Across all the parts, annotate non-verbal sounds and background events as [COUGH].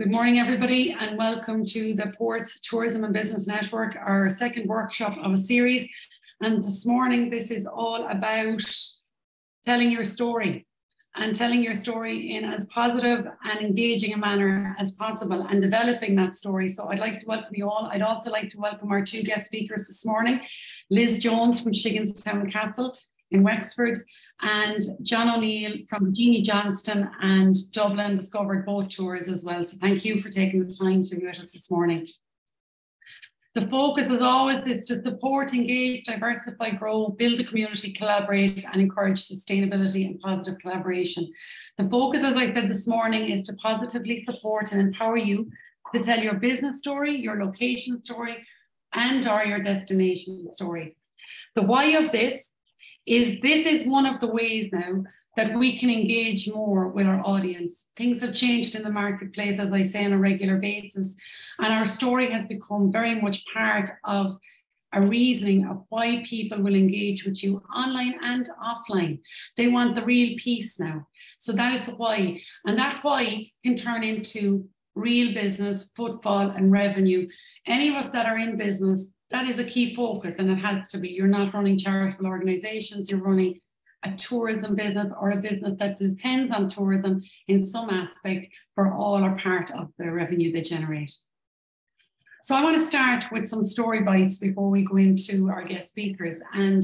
Good morning, everybody, and welcome to the Ports Tourism and Business Network, our second workshop of a series. And this morning, this is all about telling your story and telling your story in as positive and engaging a manner as possible and developing that story. So I'd like to welcome you all. I'd also like to welcome our two guest speakers this morning, Liz Jones from Sigginstown Castle in Wexford and John O'Neill from Jeanie Johnston and Dublin Discovered Boat Tours as well. So thank you for taking the time to be with us this morning. The focus, as always, is to support, engage, diversify, grow, build a community, collaborate, and encourage sustainability and positive collaboration. The focus, as I said this morning, is to positively support and empower you to tell your business story, your location story, and or your destination story. The why of this is this is one of the ways now that we can engage more with our audience. Things have changed in the marketplace, as I say, on a regular basis. And our story has become very much part of a reasoning of why people will engage with you online and offline. They want the real piece now. So that is the why. And that why can turn into real business, footfall, and revenue. Any of us that are in business that is a key focus and it has to be. You're not running charitable organizations, you're running a tourism business or a business that depends on tourism in some aspect for all or part of the revenue they generate. So I want to start with some story bites before we go into our guest speakers. And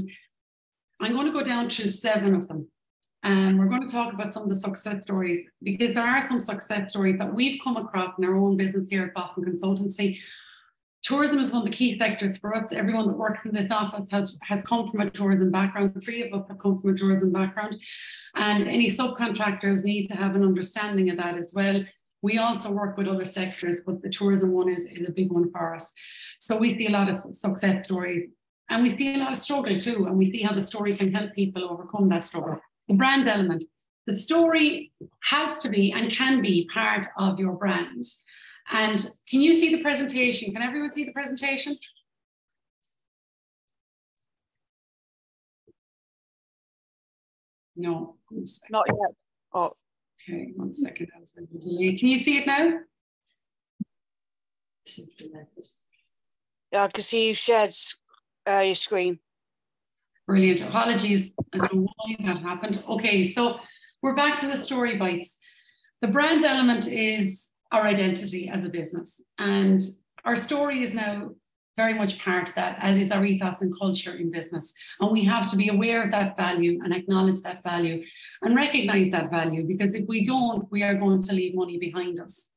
I'm going to go down through seven of them. And we're going to talk about some of the success stories because there are some success stories that we've come across in our own business here at Bofin Consultancy tourism is one of the key sectors for us. Everyone that works in this office has, has come from a tourism background. Three of us have come from a tourism background. And any subcontractors need to have an understanding of that as well. We also work with other sectors, but the tourism one is, is a big one for us. So we see a lot of success stories and we see a lot of struggle too. And we see how the story can help people overcome that struggle. The brand element. The story has to be and can be part of your brand. And can you see the presentation? Can everyone see the presentation? No. Not yet. Oh. Okay, one second. I was going to delay. Can you see it now? Yeah, I can see you shared uh, your screen. Brilliant. Apologies. I don't know why that happened. Okay, so we're back to the story bites. The brand element is our identity as a business. And our story is now very much part of that, as is our ethos and culture in business. And we have to be aware of that value and acknowledge that value and recognize that value because if we don't, we are going to leave money behind us.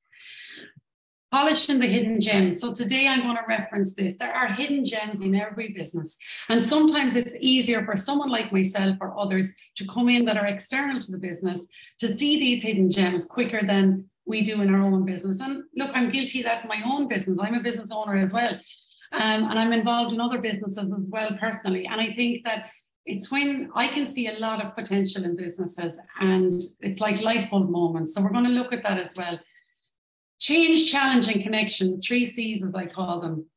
Polishing the hidden gems. So today I'm going to reference this. There are hidden gems in every business. And sometimes it's easier for someone like myself or others to come in that are external to the business to see these hidden gems quicker than we do in our own business. And look, I'm guilty that my own business. I'm a business owner as well. Um, and I'm involved in other businesses as well personally. And I think that it's when I can see a lot of potential in businesses and it's like light bulb moments. So we're going to look at that as well. Change, challenge, and connection, three C's as I call them.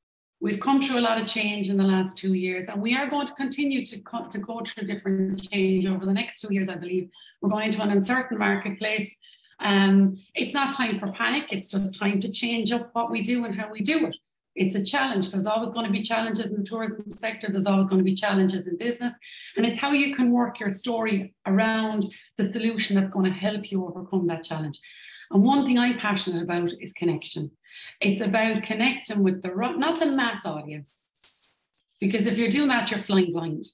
We've come through a lot of change in the last two years, and we are going to continue to, co- to go through different change over the next two years, I believe. We're going into an uncertain marketplace. Um, it's not time for panic. It's just time to change up what we do and how we do it. It's a challenge. There's always going to be challenges in the tourism sector. There's always going to be challenges in business. And it's how you can work your story around the solution that's going to help you overcome that challenge. And one thing I'm passionate about is connection. It's about connecting with the, not the mass audience, because if you're doing that, you're flying blind.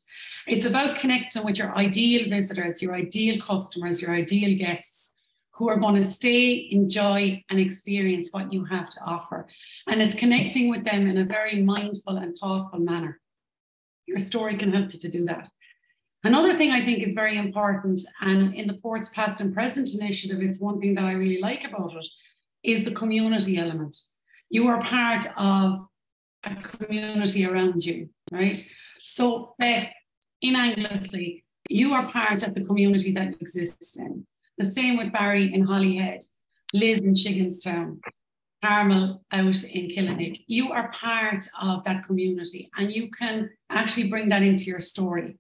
It's about connecting with your ideal visitors, your ideal customers, your ideal guests, who are going to stay, enjoy, and experience what you have to offer. And it's connecting with them in a very mindful and thoughtful manner. Your story can help you to do that. Another thing I think is very important, and in the Ports Past and Present initiative, it's one thing that I really like about it, is the community element. You are part of a community around you, right? So, Beth, in Anglesey, you are part of the community that exists in. The same with Barry in Holyhead, Liz in Sigginstown, Carmel out in Killinick. You are part of that community and you can actually bring that into your story.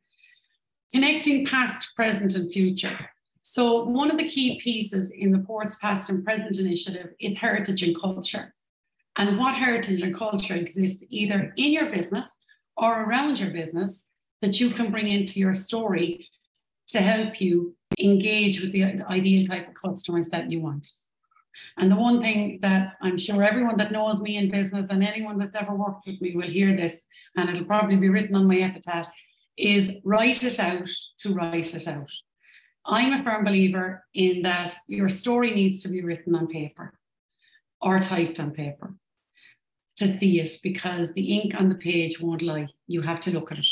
Connecting past, present, and future. So one of the key pieces in the Ports Past and Present initiative is heritage and culture. And what heritage and culture exists either in your business or around your business that you can bring into your story to help you engage with the ideal type of customers that you want. And the one thing that I'm sure everyone that knows me in business and anyone that's ever worked with me will hear this, and it'll probably be written on my epitaph, is write it out to write it out. I'm a firm believer in that your story needs to be written on paper or typed on paper to see it because the ink on the page won't lie. You have to look at it.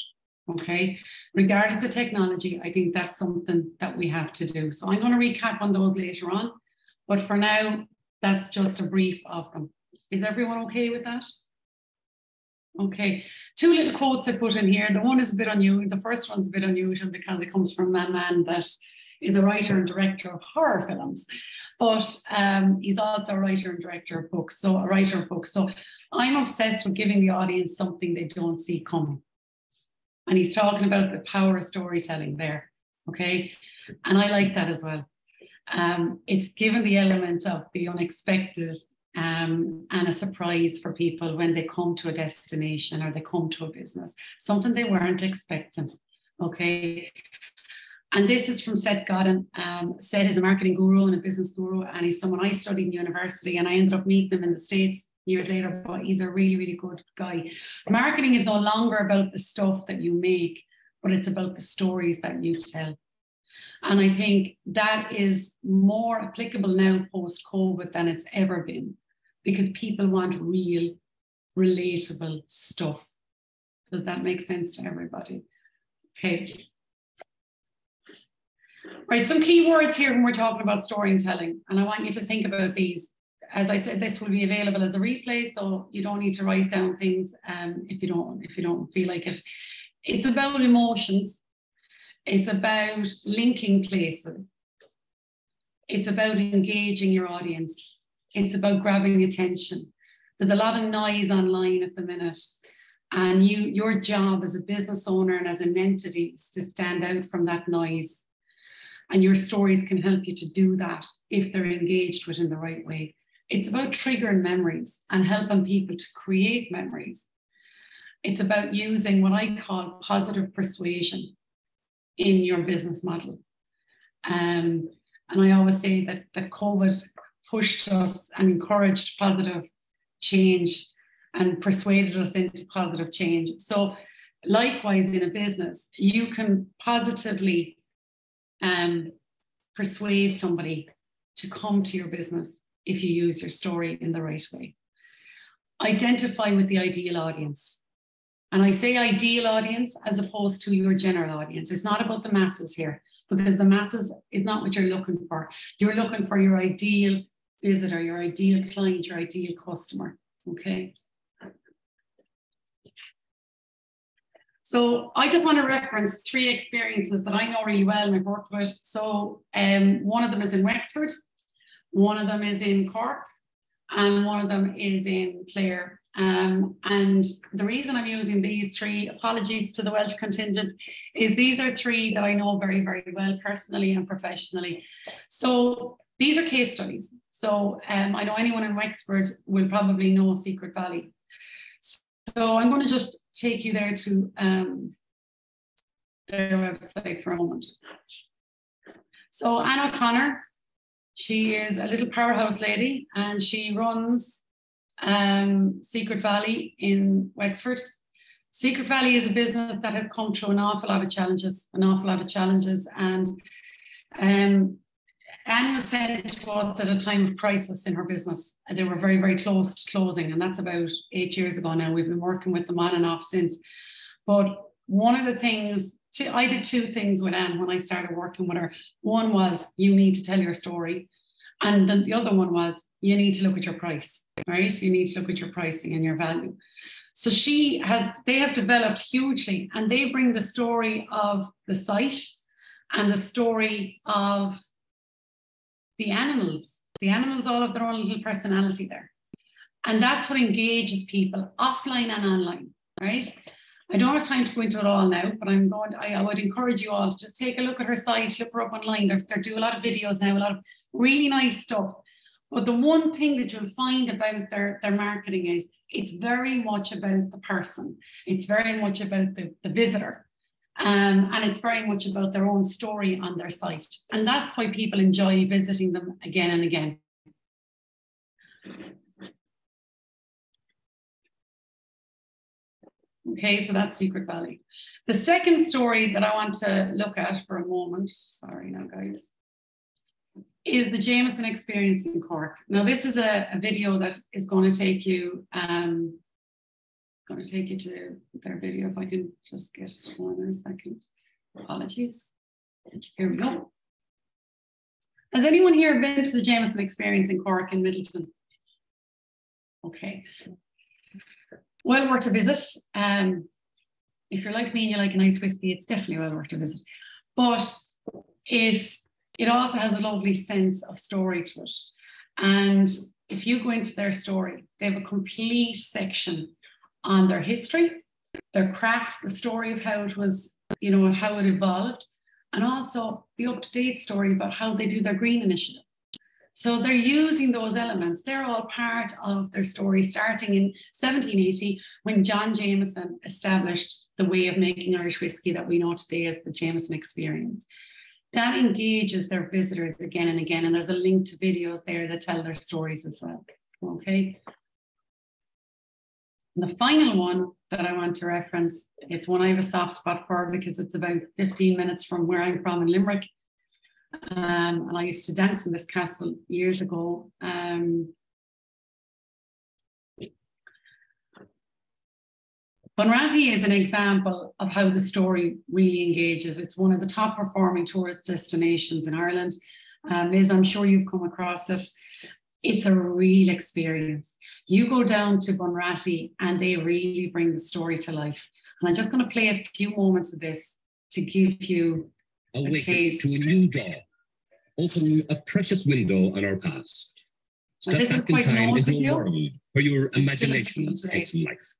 Okay. Regardless of technology, I think that's something that we have to do. So I'm going to recap on those later on. But for now, that's just a brief of them. Is everyone okay with that? Okay, two little quotes I put in here. The one is a bit unusual. The first one's a bit unusual because it comes from a man that is a writer and director of horror films, but um, he's also a writer and director of books. So a writer of books. So I'm obsessed with giving the audience something they don't see coming. And he's talking about the power of storytelling there. Okay. And I like that as well. Um, it's given the element of the unexpected um, and a surprise for people when they come to a destination or they come to a business, something they weren't expecting. Okay. And this is from Seth Godin. Um, Seth is a marketing guru and a business guru, and he's someone I studied in university, and I ended up meeting him in the States years later, but he's a really, really good guy. Marketing is no longer about the stuff that you make, but it's about the stories that you tell. And I think that is more applicable now post COVID than it's ever been because people want real, relatable stuff. Does that make sense to everybody? Okay. Right, some key words here when we're talking about storytelling, and I want you to think about these. As I said, this will be available as a replay, so you don't need to write down things um, if you don't if you don't feel like it. It's about emotions. It's about linking places. It's about engaging your audience. It's about grabbing attention. There's a lot of noise online at the minute. And you, your job as a business owner and as an entity is to stand out from that noise and your stories can help you to do that if they're engaged with in the right way. It's about triggering memories and helping people to create memories. It's about using what I call positive persuasion in your business model. Um, and I always say that, that COVID pushed us and encouraged positive change and persuaded us into positive change. So, likewise, in a business, you can positively um, persuade somebody to come to your business if you use your story in the right way. Identify with the ideal audience. And I say ideal audience as opposed to your general audience. It's not about the masses here because the masses is not what you're looking for. You're looking for your ideal visitor, your ideal client, your ideal customer. Okay. So I just want to reference three experiences that I know really well and I've worked with. So um, one of them is in Wexford, one of them is in Cork, and one of them is in Clare. Um, and the reason I'm using these three, apologies to the Welsh contingent, is these are three that I know very, very well personally and professionally. So these are case studies. So um, I know anyone in Wexford will probably know Secret Valley. So I'm going to just take you there to um, their website for a moment. So Anne O'Connor, she is a little powerhouse lady and she runs um, Secret Valley in Wexford. Secret Valley is a business that has come through an awful lot of challenges, an awful lot of challenges. And um, Anne was sent to us at a time of crisis in her business. They were very, very close to closing, and that's about eight years ago now. We've been working with them on and off since. But one of the things, I did two things with Anne when I started working with her. One was you need to tell your story. And then the other one was you need to look at your price, right? You need to look at your pricing and your value. So she has, they have developed hugely and they bring the story of the site and the story of the animals. The animals all have their own little personality there. And that's what engages people offline and online, right? I don't have time to go into it all now, but I'm going. To, I, I, would encourage you all to just take a look at her site, look her up online. They they do a lot of videos now, a lot of really nice stuff. But the one thing that you'll find about their their marketing is it's very much about the person. It's very much about the, the visitor. Um, and it's very much about their own story on their site. And that's why people enjoy visiting them again and again. Okay, so that's Secret Valley. The second story that I want to look at for a moment, sorry now guys, is the Jameson experience in Cork. Now this is a, a video that is going to take you, um, going to take you to their video if I can just get one in a second. Apologies. Here we go. Has anyone here been to the Jameson experience in Cork in Midleton? Okay well worth a visit. Um, if you're like me and you like a nice whiskey, it's definitely well worth a visit. But it it also has a lovely sense of story to it. And if you go into their story, they have a complete section on their history, their craft, the story of how it was, you know, how it evolved, and also the up-to-date story about how they do their green initiative. So they're using those elements. They're all part of their story, starting in 1780 when John Jameson established the way of making Irish whiskey that we know today as the Jameson experience. That engages their visitors again and again. And there's a link to videos there that tell their stories as well. Okay. And the final one that I want to reference, it's one I have a soft spot for because it's about 15 minutes from where I'm from in Limerick. Um, and I used to dance in this castle years ago. Um, Bunratty is an example of how the story really engages. It's one of the top performing tourist destinations in Ireland. Um, Liz, I'm sure you've come across it. It's a real experience. You go down to Bunratty and they really bring the story to life. And I'm just going to play a few moments of this to give you Awaken to a new dawn. Open a precious window on our past. Step back in time into a world where your imagination takes life.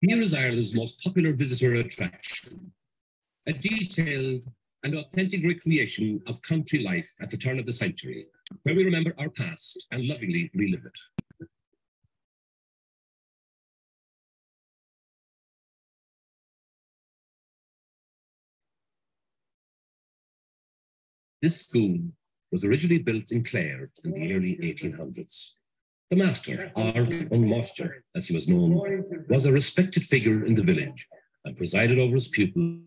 Here is Ireland's most popular visitor attraction, a detailed and authentic recreation of country life at the turn of the century, where we remember our past and lovingly relive it. This school was originally built in Clare in the early 1800s. The master, Art on Moisture, as he was known, was a respected figure in the village and presided over his pupils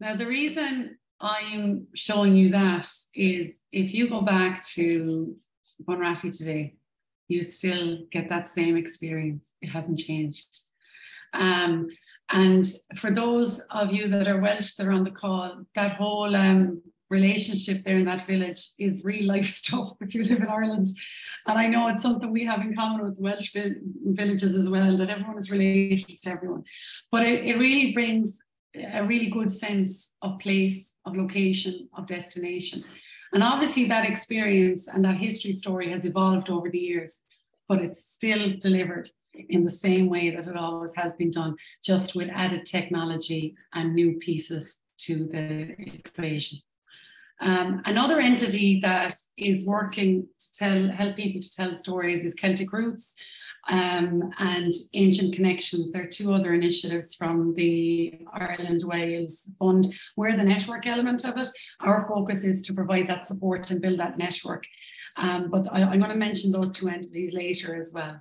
Now, the reason I'm showing you that is if you go back to Bunratty today, you still get that same experience. It hasn't changed. Um, and for those of you that are Welsh that are on the call, that whole um, relationship there in that village is real life [LAUGHS] stuff if you live in Ireland. And I know it's something we have in common with Welsh villages as well, that everyone is related to everyone. But it, it really brings a really good sense of place, of location, of destination. And obviously, that experience and that history story has evolved over the years, but it's still delivered in the same way that it always has been done, just with added technology and new pieces to the equation. Um, another entity that is working to tell, help people to tell stories is Celtic Roots, um, and Ancient Connections. There are two other initiatives from the Ireland Wales Fund. We're the network element of it. Our focus is to provide that support and build that network. Um, but I, I'm going to mention those two entities later as well.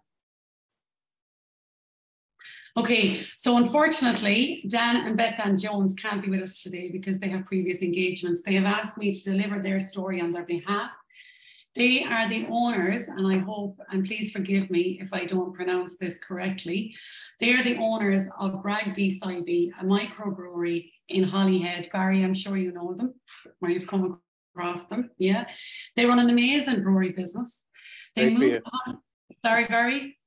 Okay, so unfortunately, Dan and Bethan Jones can't be with us today because they have previous engagements. They have asked me to deliver their story on their behalf. They are the owners, and I hope, and please forgive me if I don't pronounce this correctly. They are the owners of Bragdy Cybi, a microbrewery in Holyhead. Barry, I'm sure you know them, or you've come across them. Yeah, they run an amazing brewery business. They Great moved beer. on. Sorry, Barry.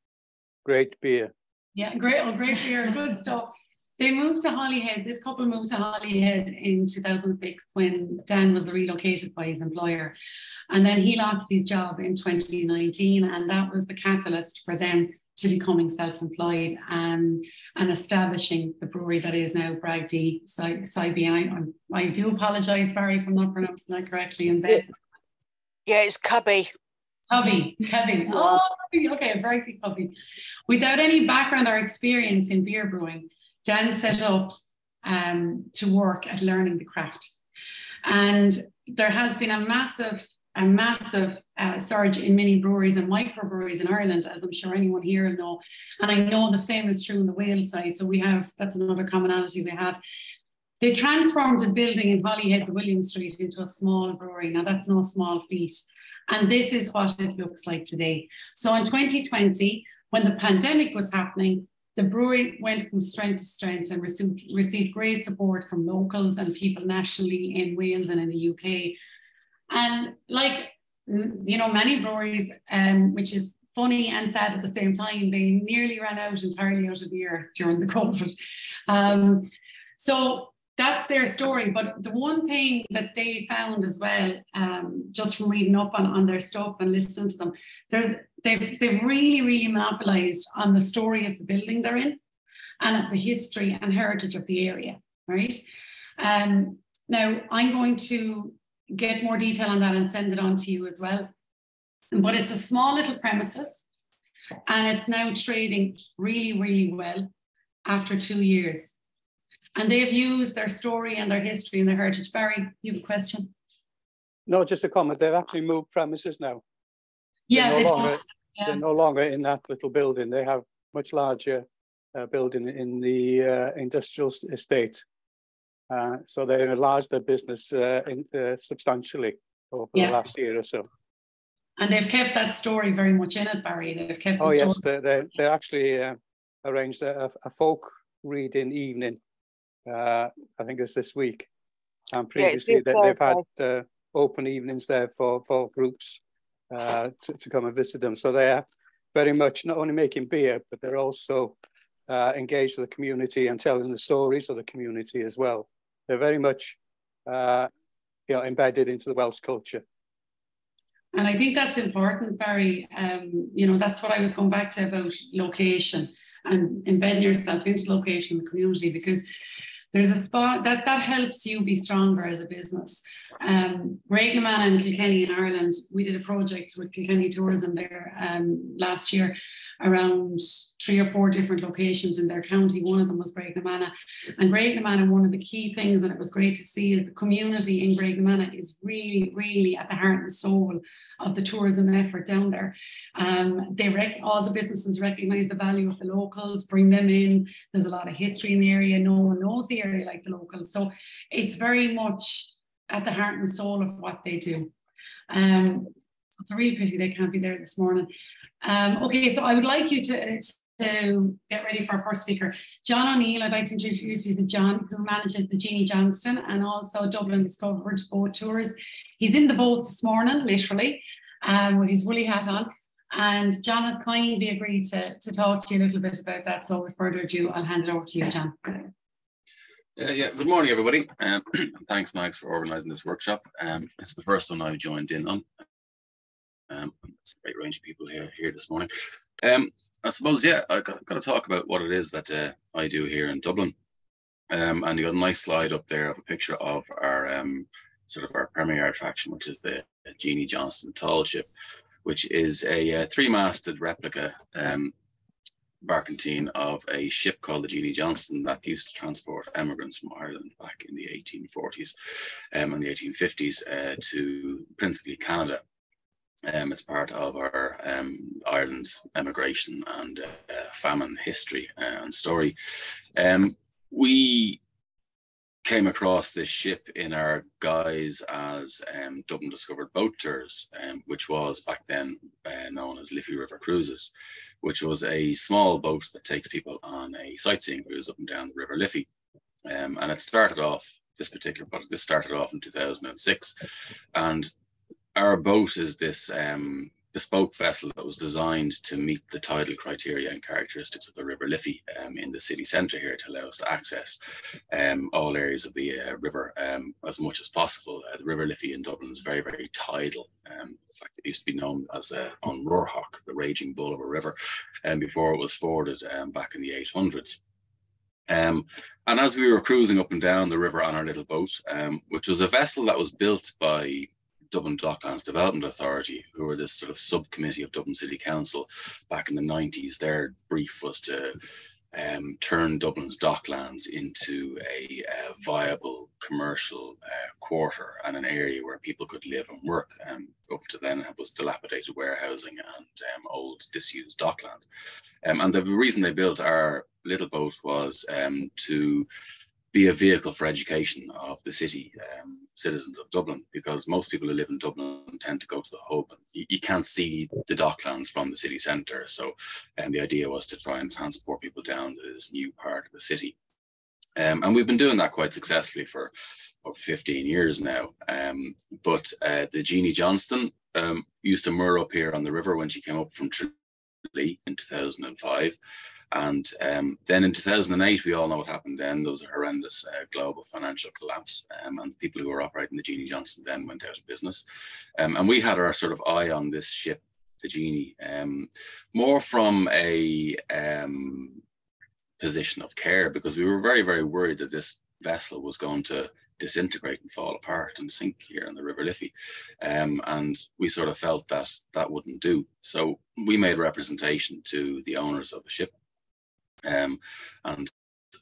Great beer. Yeah, great, oh, great beer, good stuff. They moved to Holyhead. This couple moved to Holyhead in 2006 when Dan was relocated by his employer. And then he lost his job in 2019, and that was the catalyst for them to becoming self-employed um, and establishing the brewery that is now Cybi. And I, I do apologise, Barry, if I'm not pronouncing that correctly. And Yeah, it's Cubby. Cubby, Kevin. Oh, okay, very good Cubby. Without any background or experience in beer brewing, Dan set up um, to work at learning the craft. And there has been a massive, a massive uh, surge in mini breweries and microbreweries in Ireland, as I'm sure anyone here will know. And I know the same is true on the Wales side. So we have, that's another commonality we have. They transformed a building in Holyhead, William Street, into a small brewery. Now, that's no small feat. And this is what it looks like today. So in 2020, when the pandemic was happening, the brewery went from strength to strength and received, received great support from locals and people nationally in Wales and in the UK. And like, you know, many breweries, um, which is funny and sad at the same time, they nearly ran out entirely out of beer during the [LAUGHS] COVID. Um, so that's their story. But the one thing that they found as well, um, just from reading up on, on their stuff and listening to them, they're, they've, they've really, really monopolized on the story of the building they're in and the history and heritage of the area, right? Um, now, I'm going to get more detail on that and send it on to you as well. But it's a small little premises and it's now trading really, really well after two years. And they've used their story and their history and their heritage. Barry, you have a question? No, just a comment. They've actually moved premises now. Yeah, no they've longer- yeah. They're no longer in that little building. They have much larger uh, building in the uh, industrial estate. Uh, so they enlarged their business uh, in, uh, substantially over Yeah. the last year or so. And they've kept that story very much in it, Barry. They've kept the Oh yes, they they, they actually uh, arranged a, a folk reading evening. Uh, I think it's this week. And previously this they, they've had uh, open evenings there for for groups uh, to, to come and visit them. So they are very much not only making beer, but they're also uh, engaged with the community and telling the stories of the community as well. They're very much uh, you know embedded into the Welsh culture. And I think that's important, Barry. Um, you know, that's what I was going back to about location and embedding yourself into location in the community because there's a spot that that helps you be stronger as a business. Um, Graignamanagh and Kilkenny in Ireland, we did a project with Kilkenny Tourism there um, last year around three or four different locations in their county. One of them was Graignamanagh. And Graignamanagh, one of the key things, and it was great to see, is the community in Graignamanagh is really, really at the heart and soul of the tourism effort down there. Um, they rec- all the businesses recognize the value of the locals, bring them in. There's a lot of history in the area. No one knows the area like the locals. So it's very much at the heart and soul of what they do. Um, it's a real pity they can't be there this morning. Um, okay, so I would like you to, to get ready for our first speaker. John O'Neill, I'd like to introduce you to John, who manages the Jeanie Johnston and also Dublin Discovered Boat Tours. He's in the boat this morning, literally, um, with his woolly hat on. And John has kindly agreed to, to talk to you a little bit about that. So without further ado, I'll hand it over to you, John. Uh, yeah, good morning, everybody. Um, [CLEARS THROAT] thanks, Mags, for organising this workshop. Um, it's the first one I've joined in on. It's a great range of people here here this morning. Um, I suppose, yeah, I got, got to talk about what it is that uh, I do here in Dublin. Um, and you got a nice slide up there of a picture of our um, sort of our premier attraction, which is the Jeanie Johnston tall ship, which is a uh, three-masted replica um, barkentine of a ship called the Jeanie Johnston that used to transport emigrants from Ireland back in the 1840s um, and the 1850s uh, to principally Canada. Um, as part of our um, Ireland's emigration and uh, famine history and story. Um, we came across this ship in our guise as um, Dublin Discovered Boat Tours, um, which was back then uh, known as Liffey River Cruises, which was a small boat that takes people on a sightseeing cruise up and down the River Liffey. Um, and it started off, this particular boat, this started off in 2006. And our boat is this um, bespoke vessel that was designed to meet the tidal criteria and characteristics of the River Liffey um, in the city centre here to allow us to access um, all areas of the uh, river um, as much as possible. Uh, the River Liffey in Dublin is very, very tidal. Um, in fact, it used to be known as uh, An Ruirtheach, the raging bull of a river, um, before it was forded um, back in the 800s. Um, and as we were cruising up and down the river on our little boat, um, which was a vessel that was built by Dublin Docklands Development Authority, who were this sort of subcommittee of Dublin City Council back in the 90s. Their brief was to um, turn Dublin's docklands into a viable commercial uh, quarter and an area where people could live and work. Um, up to then, it was dilapidated warehousing and um, old disused dockland. Um, and the reason they built our little boat was um, to be a vehicle for education of the city um, citizens of Dublin because most people who live in Dublin tend to go to the hub. You, you can't see the docklands from the city centre, so and um, the idea was to try and transport people down to this new part of the city. Um, and we've been doing that quite successfully for over 15 years now. Um, but uh, the Jeanie Johnston um, used to moor up here on the river when she came up from Tralee in 2005. And um, then in 2008, we all know what happened then. There was a horrendous uh, global financial collapse, um, and the people who were operating the Jeanie Johnston then went out of business. Um, and we had our sort of eye on this ship, the Jeanie, um, more from a um, position of care because we were very, very worried that this vessel was going to disintegrate and fall apart and sink here in the River Liffey. Um, and we sort of felt that that wouldn't do. So we made representation to the owners of the ship um, and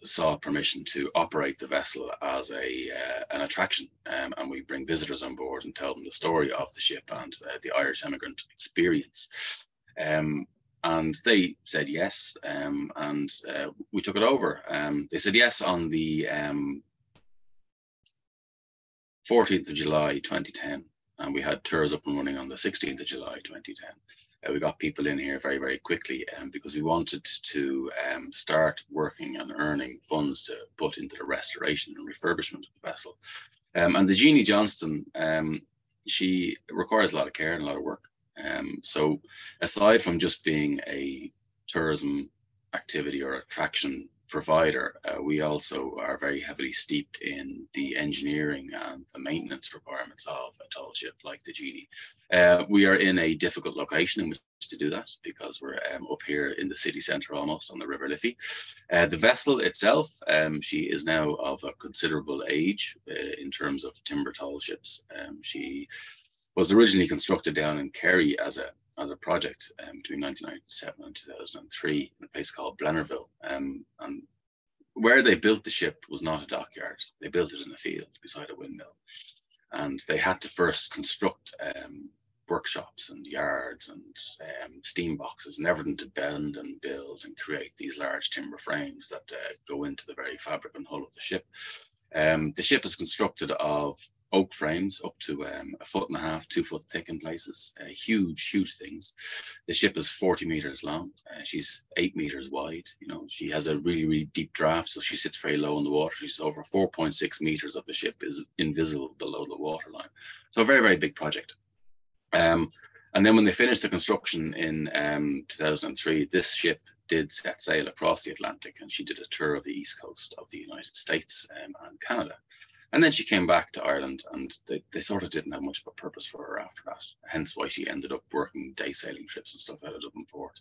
saw permission to operate the vessel as a uh, an attraction. Um, and we bring visitors on board and tell them the story of the ship and uh, the Irish emigrant experience. Um, and they said yes um, and uh, we took it over. Um, they said yes on the 14th um, of July 2010 and we had tours up and running on the 16th of July 2010. Uh, we got people in here very, very quickly um, because we wanted to um, start working and earning funds to put into the restoration and refurbishment of the vessel. Um, and the Jeanie Johnston, um, she requires a lot of care and a lot of work. Um, so aside from just being a tourism activity or attraction provider, uh, we also are very heavily steeped in the engineering and the maintenance requirements of a tall ship like the Jeanie. Uh, we are in a difficult location in which to do that because we're um, up here in the city centre almost on the River Liffey. Uh, the vessel itself, um, she is now of a considerable age uh, in terms of timber tall ships. Um, she was originally constructed down in Kerry as a as a project um, between 1997 and 2003 in a place called Blennerville. Um, and where they built the ship was not a dockyard. They built it in a field beside a windmill. And they had to first construct um, workshops and yards and um, steam boxes and everything to bend and build and create these large timber frames that uh, go into the very fabric and hull of the ship. Um, the ship is constructed of oak frames up to um, a foot and a half, two foot thick in places. Uh, huge, huge things. The ship is 40 meters long. Uh, she's eight meters wide. You know, she has a really, really deep draft, so she sits very low in the water. She's over 4.6 meters of the ship is invisible below the waterline. So a very, very big project. Um, and then when they finished the construction in um, 2003, this ship did set sail across the Atlantic and she did a tour of the east coast of the United States um, and Canada. And then she came back to Ireland and they, they sort of didn't have much of a purpose for her after that. Hence why she ended up working day sailing trips and stuff out of Dublin Port.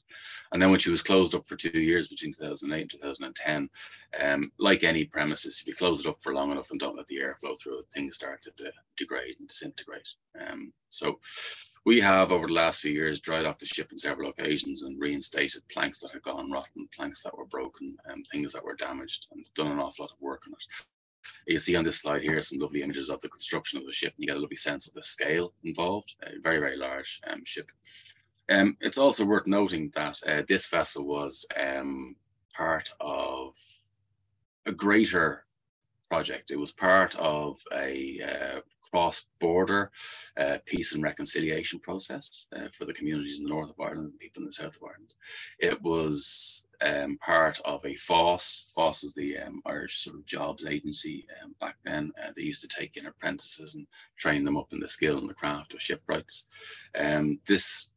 And then when she was closed up for two years between 2008 and 2010, um, like any premises, if you close it up for long enough and don't let the air flow through it, things start to degrade and disintegrate. Um, so we have over the last few years dried off the ship on several occasions and reinstated planks that had gone rotten, planks that were broken, um, things that were damaged, and done an awful lot of work on it. You see on this slide here some lovely images of the construction of the ship, and you get a lovely sense of the scale involved. A very, very large um, ship. Um, it's also worth noting that uh, this vessel was um, part of a greater project. It was part of a uh, cross-border uh, peace and reconciliation process uh, for the communities in the north of Ireland and people in the south of Ireland. It was um, part of a FÁS. FÁS was the um, Irish sort of jobs agency um, back then. Uh, they used to take in apprentices and train them up in the skill and the craft of shipwrights. Um, this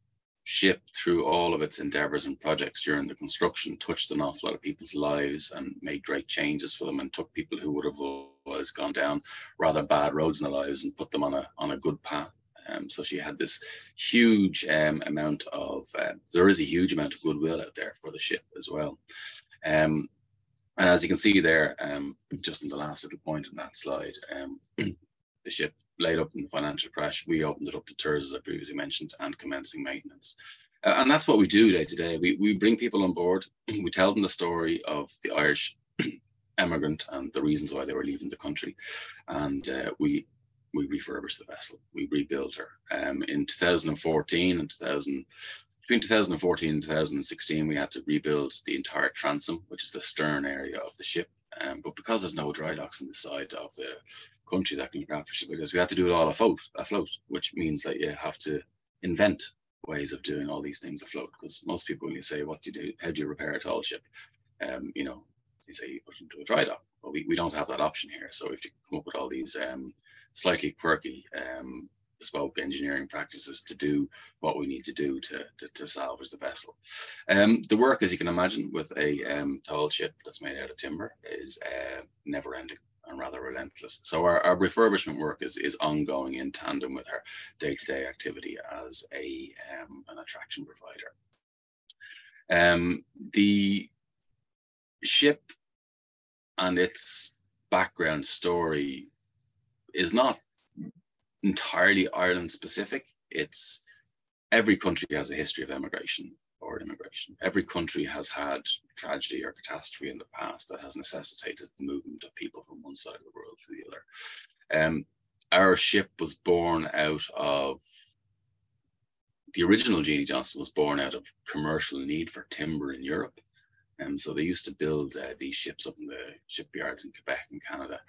ship through all of its endeavors and projects during the construction touched an awful lot of people's lives and made great changes for them and took people who would have otherwise gone down rather bad roads in their lives and put them on a on a good path. Um, so she had this huge um, amount of uh, there is a huge amount of goodwill out there for the ship as well. Um, and as you can see there, um, just in the last little point in that slide, um, [CLEARS THROAT] the ship laid up in the financial crash, we opened it up to tours, as I previously mentioned, and commencing maintenance. Uh, and that's what we do day to day. We, we bring people on board, [CLEARS THROAT] we tell them the story of the Irish [CLEARS THROAT] emigrant and the reasons why they were leaving the country. And uh, we we refurbish the vessel, we rebuild her. Um, in 2014 and 2000, between 2014 and 2016, we had to rebuild the entire transom, which is the stern area of the ship. Um, but because there's no dry docks on the side of the country that can look after ship because we had to do it all afloat, afloat, which means that you have to invent ways of doing all these things afloat. Because most people, when you say, "What do you do? How do you repair a tall ship?" Um, you know, they say you put it into a dry dock. But we, we don't have that option here, so we have to come up with all these um, slightly quirky um, bespoke engineering practices to do what we need to do to, to, to salvage the vessel. Um, the work, as you can imagine, with a um, tall ship that's made out of timber is uh, never ending and rather relentless. So our, our refurbishment work is, is ongoing in tandem with our day-to-day -day activity as a um, an attraction provider. Um, the ship and its background story is not entirely Ireland specific. It's every country has a history of emigration or immigration. Every country has had tragedy or catastrophe in the past that has necessitated the movement of people from one side of the world to the other. Um, our ship was born out of the original Jeanie Johnston was born out of commercial need for timber in Europe. Um, so they used to build uh, these ships up in the shipyards in Quebec and Canada.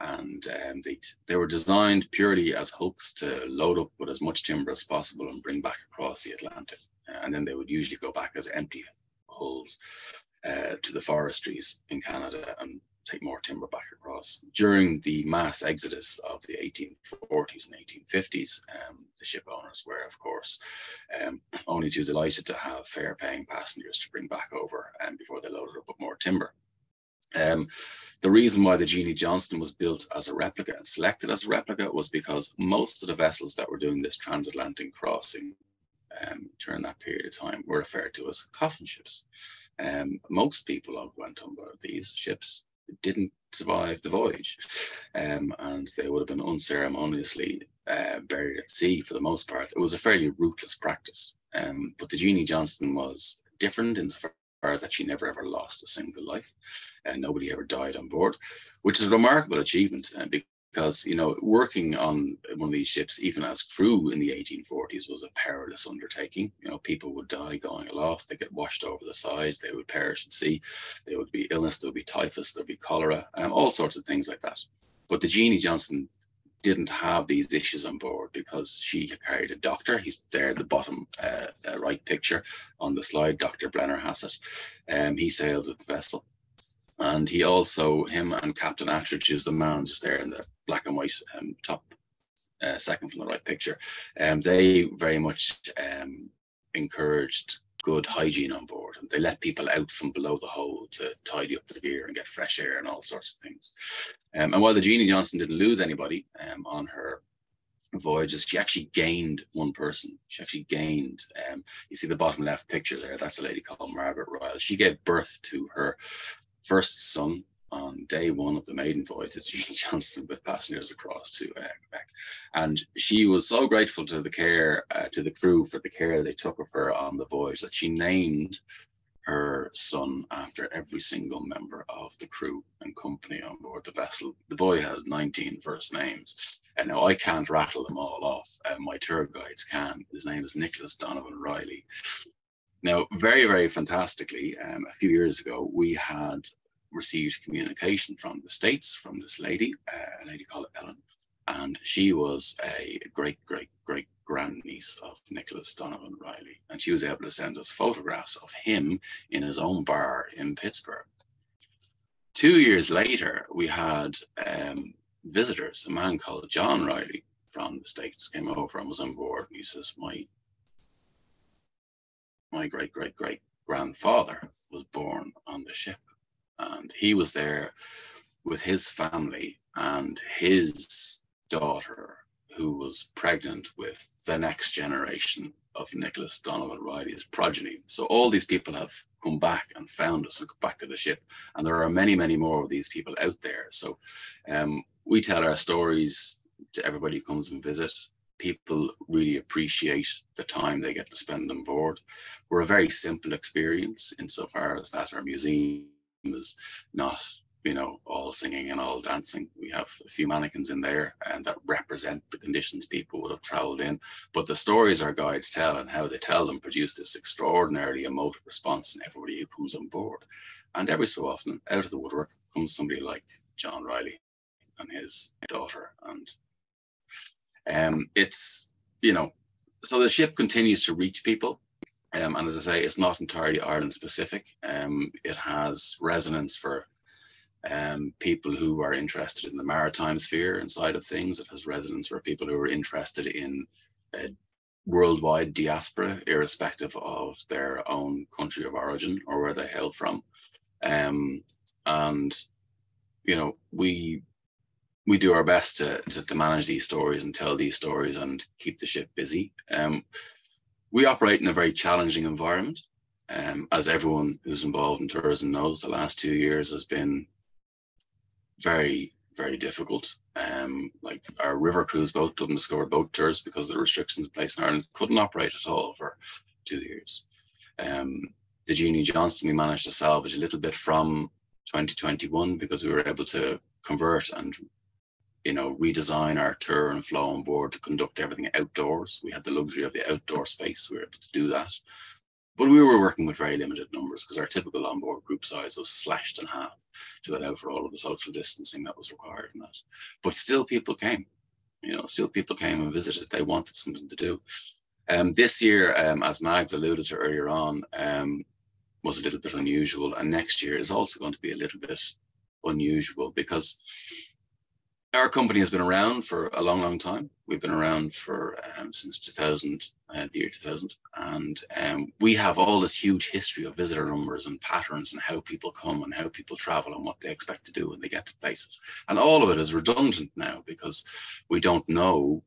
And um, they they were designed purely as hulks to load up with as much timber as possible and bring back across the Atlantic, and then they would usually go back as empty hulls uh, to the forestries in Canada and take more timber back across. During the mass exodus of the 1840s and 1850s, um, the ship owners were, of course, um, only too delighted to have fare-paying passengers to bring back over um, before they loaded up with more timber. Um, the reason why the Jeanie Johnston was built as a replica and selected as a replica was because most of the vessels that were doing this transatlantic crossing um, during that period of time were referred to as coffin ships. Um, most people on board these ships didn't survive the voyage um, and they would have been unceremoniously uh, buried at sea for the most part. It was a fairly ruthless practice. Um, but the Jeanie Johnston was different insofar as that she never ever lost a single life and nobody ever died on board, which is a remarkable achievement uh, because, you know, working on one of these ships, even as crew in the 1840s, was a perilous undertaking. You know, people would die going aloft, they get washed over the sides, they would perish at sea, there would be illness, there would be typhus, there'd be cholera, um, all sorts of things like that. But the Jeanie Johnston didn't have these issues on board because she carried a doctor. He's there at the bottom uh, uh, right picture on the slide. Dr. Blennerhassett. Um, he sailed with the vessel. And he also, him and Captain Attridge, who's the man just there in the black and white um, top uh, second from the right picture, um, they very much um, encouraged good hygiene on board and they let people out from below the hold to tidy up the gear and get fresh air and all sorts of things. Um, and while the Jeanie Johnston didn't lose anybody um, on her voyages, she actually gained one person. She actually gained, um, you see the bottom left picture there, that's a lady called Margaret Royal. She gave birth to her first son on day one of the maiden voyage to Jeanie [LAUGHS] Johnston with passengers across to uh, Quebec. And she was so grateful to the care, uh, to the crew for the care they took of her on the voyage that she named her son after every single member of the crew and company on board the vessel. The boy has 19 first names, and now I can't rattle them all off. Uh, my tour guides can. His name is Nicholas Donovan Riley. Now, very, very fantastically, um, a few years ago, we had received communication from the States from this lady, uh, a lady called Ellen, and she was a great, great, great grandniece of Nicholas Donovan Riley, and she was able to send us photographs of him in his own bar in Pittsburgh. Two years later, we had um, visitors. A man called John Riley from the States came over and was on board. And he says, "My my great great great grandfather was born on the ship, and he was there with his family and his daughter who was pregnant with the next generation of Nicholas Donovan Riley's progeny. So all these people have come back and found us and come back to the ship. And there are many, many more of these people out there. So um, we tell our stories to everybody who comes and visit. People really appreciate the time they get to spend on board. We're a very simple experience insofar as that our museum is not you know, all singing and all dancing. We have a few mannequins in there and that represent the conditions people would have traveled in. But the stories our guides tell and how they tell them produce this extraordinarily emotive response in everybody who comes on board. And every so often, out of the woodwork comes somebody like John Riley and his daughter. And um, it's, you know, so the ship continues to reach people. Um, and as I say, it's not entirely Ireland specific. Um, it has resonance for um, people who are interested in the maritime sphere and side of things. It has resonance for people who are interested in uh, worldwide diaspora, irrespective of their own country of origin or where they hail from. Um, and you know, we we do our best to, to, to manage these stories and tell these stories and keep the ship busy. Um, we operate in a very challenging environment. Um, as everyone who's involved in tourism knows, the last two years has been very very difficult. Um, like our river cruise boat, Dublin Discover Boat Tours, because of the restrictions in place in Ireland, couldn't operate at all for two years. Um, the Jeanie Johnston, we managed to salvage a little bit from 2021 because we were able to convert and you know redesign our tour and flow on board to conduct everything outdoors. We had the luxury of the outdoor space. We were able to do that. But we were working with very limited numbers because our typical onboard group size was slashed in half to allow for all of the social distancing that was required in that. But still, people came. You know, still people came and visited. They wanted something to do. Um, this year, um, as Mags alluded to earlier on, um, was a little bit unusual, and next year is also going to be a little bit unusual because our company has been around for a long, long time. We've been around for um, since 2000, uh, the year 2000, and um, we have all this huge history of visitor numbers and patterns and how people come and how people travel and what they expect to do when they get to places. And all of it is redundant now because we don't know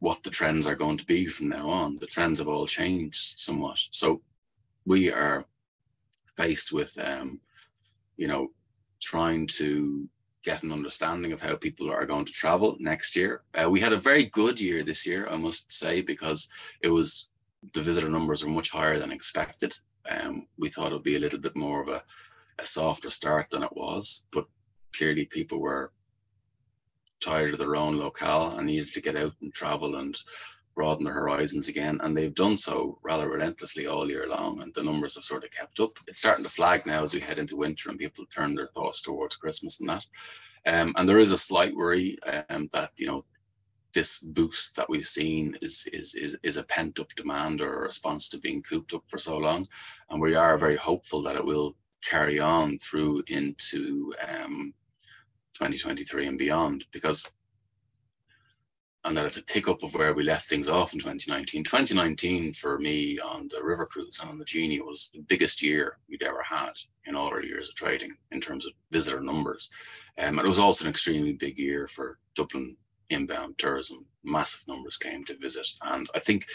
what the trends are going to be from now on. The trends have all changed somewhat. So we are faced with, um, you know, trying to get an understanding of how people are going to travel next year. Uh, we had a very good year this year, I must say, because it was the visitor numbers were much higher than expected. Um, we thought it would be a little bit more of a, a softer start than it was, but clearly people were tired of their own locale and needed to get out and travel and broaden their horizons again. And they've done so rather relentlessly all year long. And the numbers have sort of kept up. It's starting to flag now as we head into winter and people turn their thoughts towards Christmas and that. Um, and there is a slight worry um, that, you know, this boost that we've seen is, is, is, is a pent up demand or a response to being cooped up for so long. And we are very hopeful that it will carry on through into um, 2023 and beyond because and that it's a pickup of where we left things off in 2019. 2019 for me on the River Cruise and on the Jeanie was the biggest year we'd ever had in all our years of trading in terms of visitor numbers. Um, it was also an extremely big year for Dublin inbound tourism. Massive numbers came to visit, and I think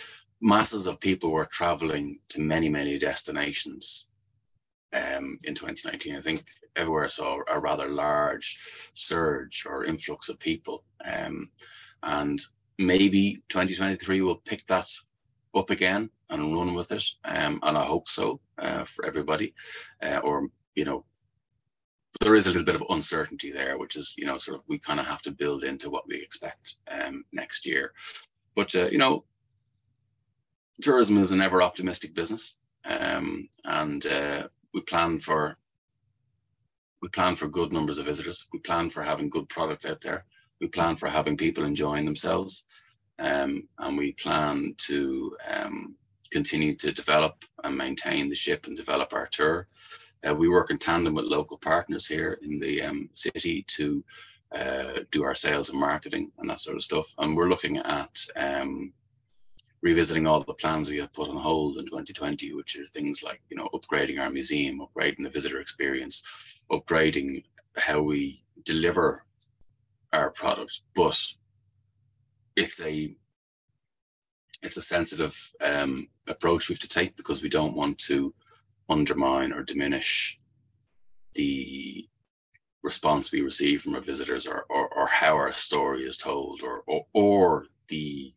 masses of people were traveling to many, many destinations um, in 2019. I think everywhere saw a rather large surge or influx of people. Um, and maybe 2023 will pick that up again and run with it. Um, and I hope so uh, for everybody. Uh, or, you know, there is a little bit of uncertainty there, which is, you know, sort of we kind of have to build into what we expect um, next year. But, uh, you know, tourism is an ever optimistic business. Um, and uh, we plan for we plan for good numbers of visitors. We plan for having good product out there. We plan for having people enjoying themselves. Um, and we plan to um, continue to develop and maintain the ship and develop our tour. Uh, we work in tandem with local partners here in the um, city to uh, do our sales and marketing and that sort of stuff. And we're looking at um, revisiting all the plans we had put on hold in 2020, which are things like, you know, upgrading our museum, upgrading the visitor experience, upgrading how we deliver our product. But it's a it's a sensitive um, approach we have to take because we don't want to undermine or diminish the response we receive from our visitors or, or, or how our story is told or, or, or the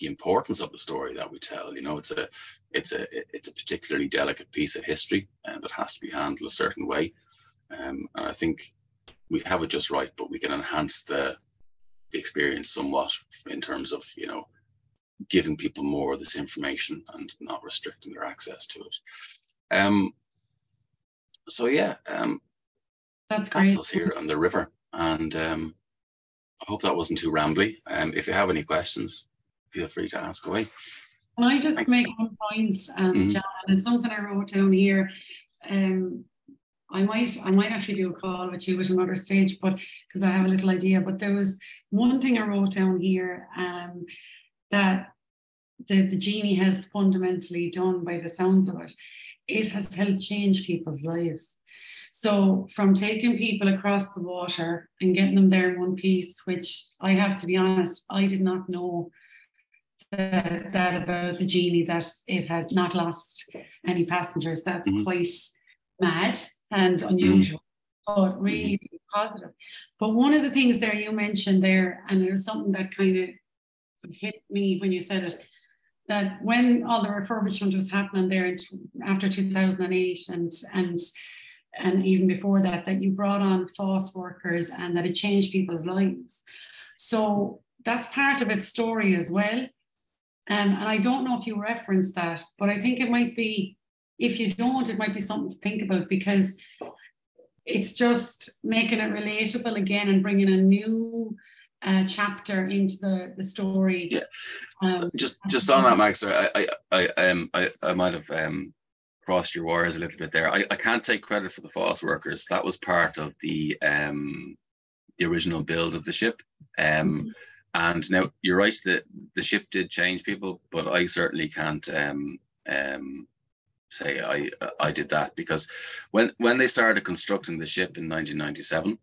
the importance of the story that we tell. You know, it's a it's a it's a particularly delicate piece of history uh, that has to be handled a certain way. Um, and I think we have it just right, but we can enhance the the experience somewhat in terms of you know giving people more of this information and not restricting their access to it. Um, so yeah, um, that's great. That's us here on the river, and um, I hope that wasn't too rambly. Um, if you have any questions, feel free to ask away. Can I just Thanks. make one point, um, mm-hmm. John? It's something I wrote down here. Um, I might I might actually do a call with you at another stage, but because I have a little idea. But there was one thing I wrote down here um, that the, the Jeanie has fundamentally done by the sounds of it. It has helped change people's lives. So from taking people across the water and getting them there in one piece, which I have to be honest, I did not know that, that about the Jeanie that it had not lost any passengers. That's mm-hmm. quite mad and unusual, mm-hmm. but really positive. But one of the things there you mentioned there, and there's something that kind of hit me when you said it, that when all the refurbishment was happening there after 2008 and and and even before that, that you brought on FÁS workers and that it changed people's lives. So that's part of its story as well. Um, and I don't know if you referenced that, but I think it might be, if you don't, it might be something to think about because it's just making it relatable again and bringing a new uh, chapter into the, the story. Yeah. Um, just just on that, Mags, I I I um I, I might have um crossed your wires a little bit there. I, I can't take credit for the FÁS workers. That was part of the um the original build of the ship. Um mm-hmm and now you're right that the ship did change people, but I certainly can't um, um, say I I did that because when when they started constructing the ship in 1997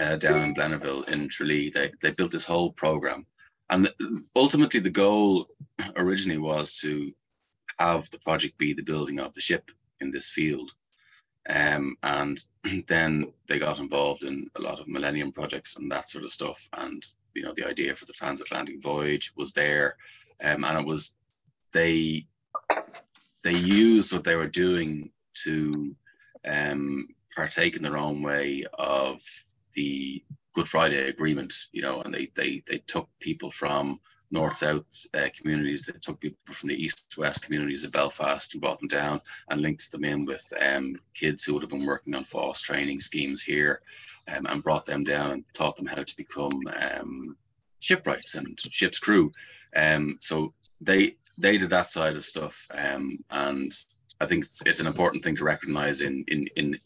uh, down in Blennerville in Tralee, they they built this whole program, and ultimately the goal originally was to have the project be the building of the ship in this field. Um, and [CLEARS THROAT] then they got involved in a lot of Millennium projects and that sort of stuff. And you know, the idea for the transatlantic voyage was there, um, and it was they they used what they were doing to um, partake in their own way of the Good Friday Agreement. You know, and they they they took people from north-south uh, communities they took people from the east-west communities of Belfast and brought them down and linked them in with um, kids who would have been working on FÁS training schemes here um, and brought them down and taught them how to become um, shipwrights and ship's crew. Um, so they they did that side of stuff, um, and I think it's, it's, an important thing to recognize in in in,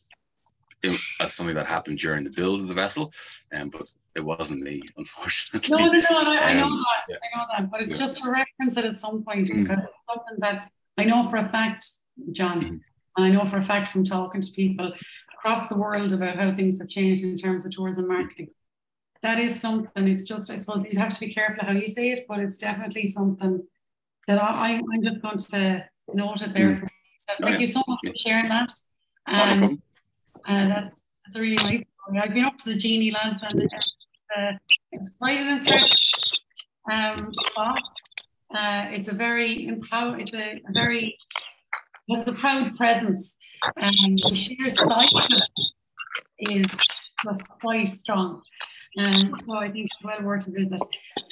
in as something that happened during the build of the vessel. Um, but it wasn't me, [LAUGHS] unfortunately. No, no, no. I, I know um, that. Yeah. I know that. But it's yeah. just for reference it at some point mm. because it's something that I know for a fact, John, mm. and I know for a fact from talking to people across the world about how things have changed in terms of tourism marketing. That is something. It's just, I suppose, you'd have to be careful how you say it, but it's definitely something that I, I'm just going to note it there. Mm. So thank oh, yeah. you so much for sharing that. Um, uh, that's that's a really nice story. I've been up to the Jeanie lads and uh, it's quite an impressive um, spot. Uh, it's a very empower. It's a, a very has a proud presence. Um, the sheer size is just quite strong. Um, so I think it's well worth a visit.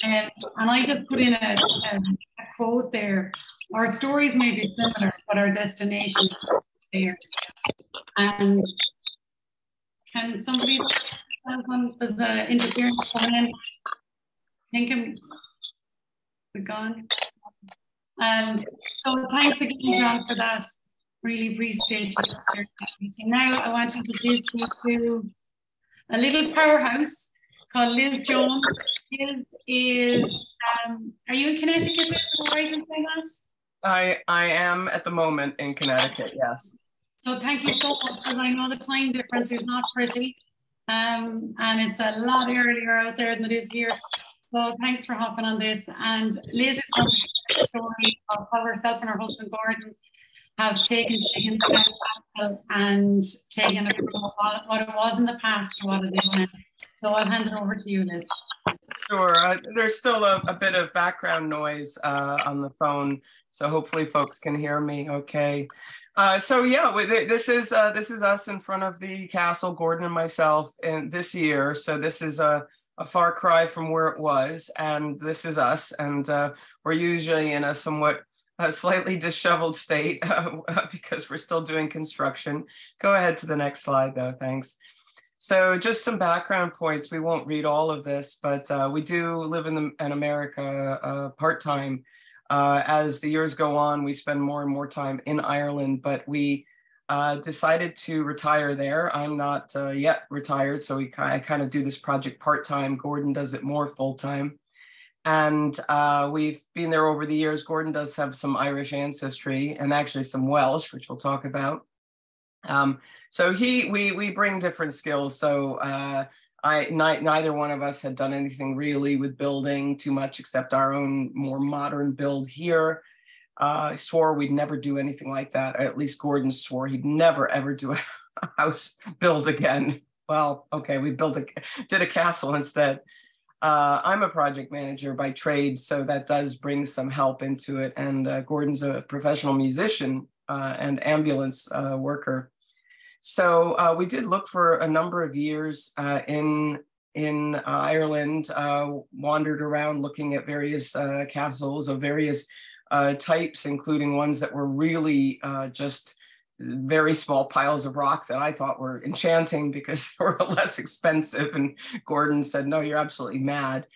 Um, and I just put in a, a, a, quote there. Our stories may be similar, but our destination there. And can somebody there's an interference coming in? Think I'm gone. Um, so thanks again, John, for that. Really appreciate. So now I want to introduce you to a little powerhouse called Liz Jones. Liz is, um, are you in Connecticut, Liz? I right in? I, I am at the moment in Connecticut, yes. So thank you so much because I know the time difference is not pretty. Um, and it's a lot earlier out there than it is here. So thanks for hopping on this. And Liz is going to share the story of how herself and her husband Gordon have taken Chicken and taken it from what it was in the past to what it is now. So I'll hand it over to you, Liz. Sure. Uh, there's still a, a, bit of background noise uh, on the phone, so hopefully folks can hear me okay. Uh, so yeah, this is uh, this is us in front of the castle, Gordon and myself, and this year. So this is a, a far cry from where it was, and this is us, and uh, we're usually in a somewhat slightly disheveled state [LAUGHS] because we're still doing construction. Go ahead to the next slide, though. Thanks. So just some background points. We won't read all of this, but uh, we do live in, the, in America uh, part-time. Uh, as the years go on, we spend more and more time in Ireland, but we uh, decided to retire there. I'm not uh, yet retired, so we, I kind of do this project part-time. Gordon does it more full-time. And uh, we've been there over the years. Gordon does have some Irish ancestry and actually some Welsh, which we'll talk about. Um, so he, we, we bring different skills. So uh, I, ni- neither one of us had done anything really with building too much except our own more modern build here. Uh, I swore we'd never do anything like that. At least Gordon swore he'd never ever do a [LAUGHS] house build again. Well, okay, we built a did a castle instead. Uh, I'm a project manager by trade, so that does bring some help into it. And uh, Gordon's a professional musician and ambulance uh, worker. So uh, we did look for a number of years uh, in in Ireland, wandered around looking at various castles of various types, including ones that were really just very small piles of rock that I thought were enchanting because [LAUGHS] they were less expensive. And Gordon said, no, you're absolutely mad.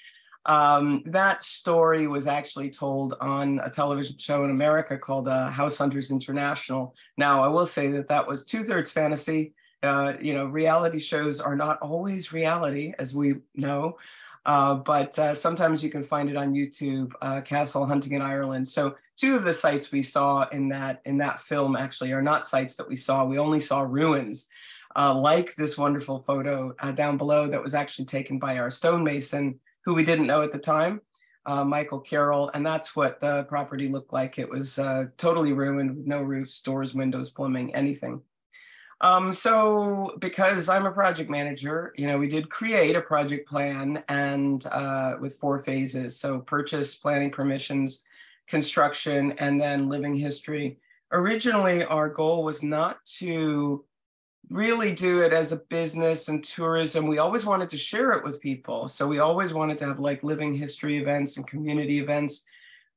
Um, that story was actually told on a television show in America called uh, House Hunters International. Now, I will say that that was two thirds fantasy. Uh, you know, reality shows are not always reality, as we know, uh, but uh, sometimes you can find it on YouTube. Uh, Castle Hunting in Ireland. So, two of the sites we saw in that in that film actually are not sites that we saw. We only saw ruins. Uh, like this wonderful photo down below that was actually taken by our stonemason who we didn't know at the time, uh, Michael Carroll, and that's what the property looked like. It was uh, totally ruined with no roofs, doors, windows, plumbing, anything. Um, so because I'm a project manager, you know, we did create a project plan and uh, with four phases. So purchase, planning permissions, construction, and then living history. Originally, our goal was not to really do it as a business and tourism. We always wanted to share it with people. So we always wanted to have like living history events and community events,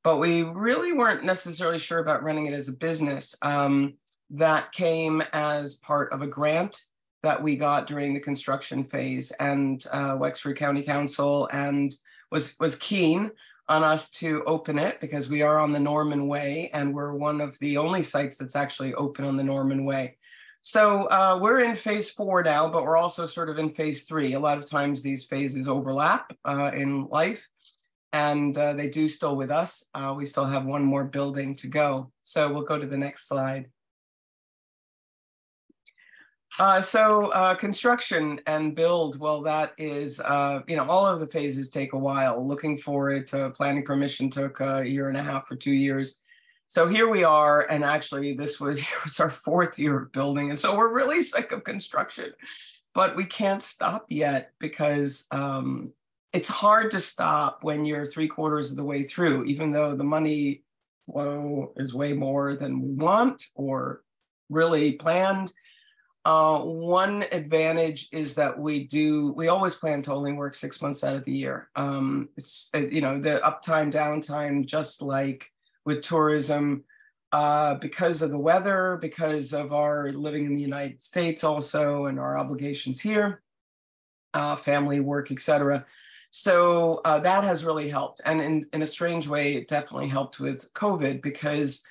but we really weren't necessarily sure about running it as a business. Um, that came as part of a grant that we got during the construction phase and uh, Wexford County Council and was, was keen on us to open it because we are on the Norman Way and we're one of the only sites that's actually open on the Norman Way. So uh, we're in phase four now, but we're also sort of in phase three. A lot of times these phases overlap uh, in life, and uh, they do still with us. Uh, we still have one more building to go. So we'll go to the next slide. Uh, so uh, construction and build, well, that is, you know, all of the phases take a while. Looking for it, planning permission took a year and a half or two years. So here we are, and actually this was, [LAUGHS] was our fourth year of building. And so we're really sick of construction, but we can't stop yet because um, it's hard to stop when you're three quarters of the way through, even though the money flow is way more than we want or really planned. Uh, one advantage is that we do, we always plan to only work six months out of the year. Um, it's, uh, you know, the uptime, downtime, just like with tourism, uh, because of the weather, because of our living in the United States also, and our obligations here, uh, family, work, etc. So uh, that has really helped. And in, in a strange way, it definitely helped with COVID because,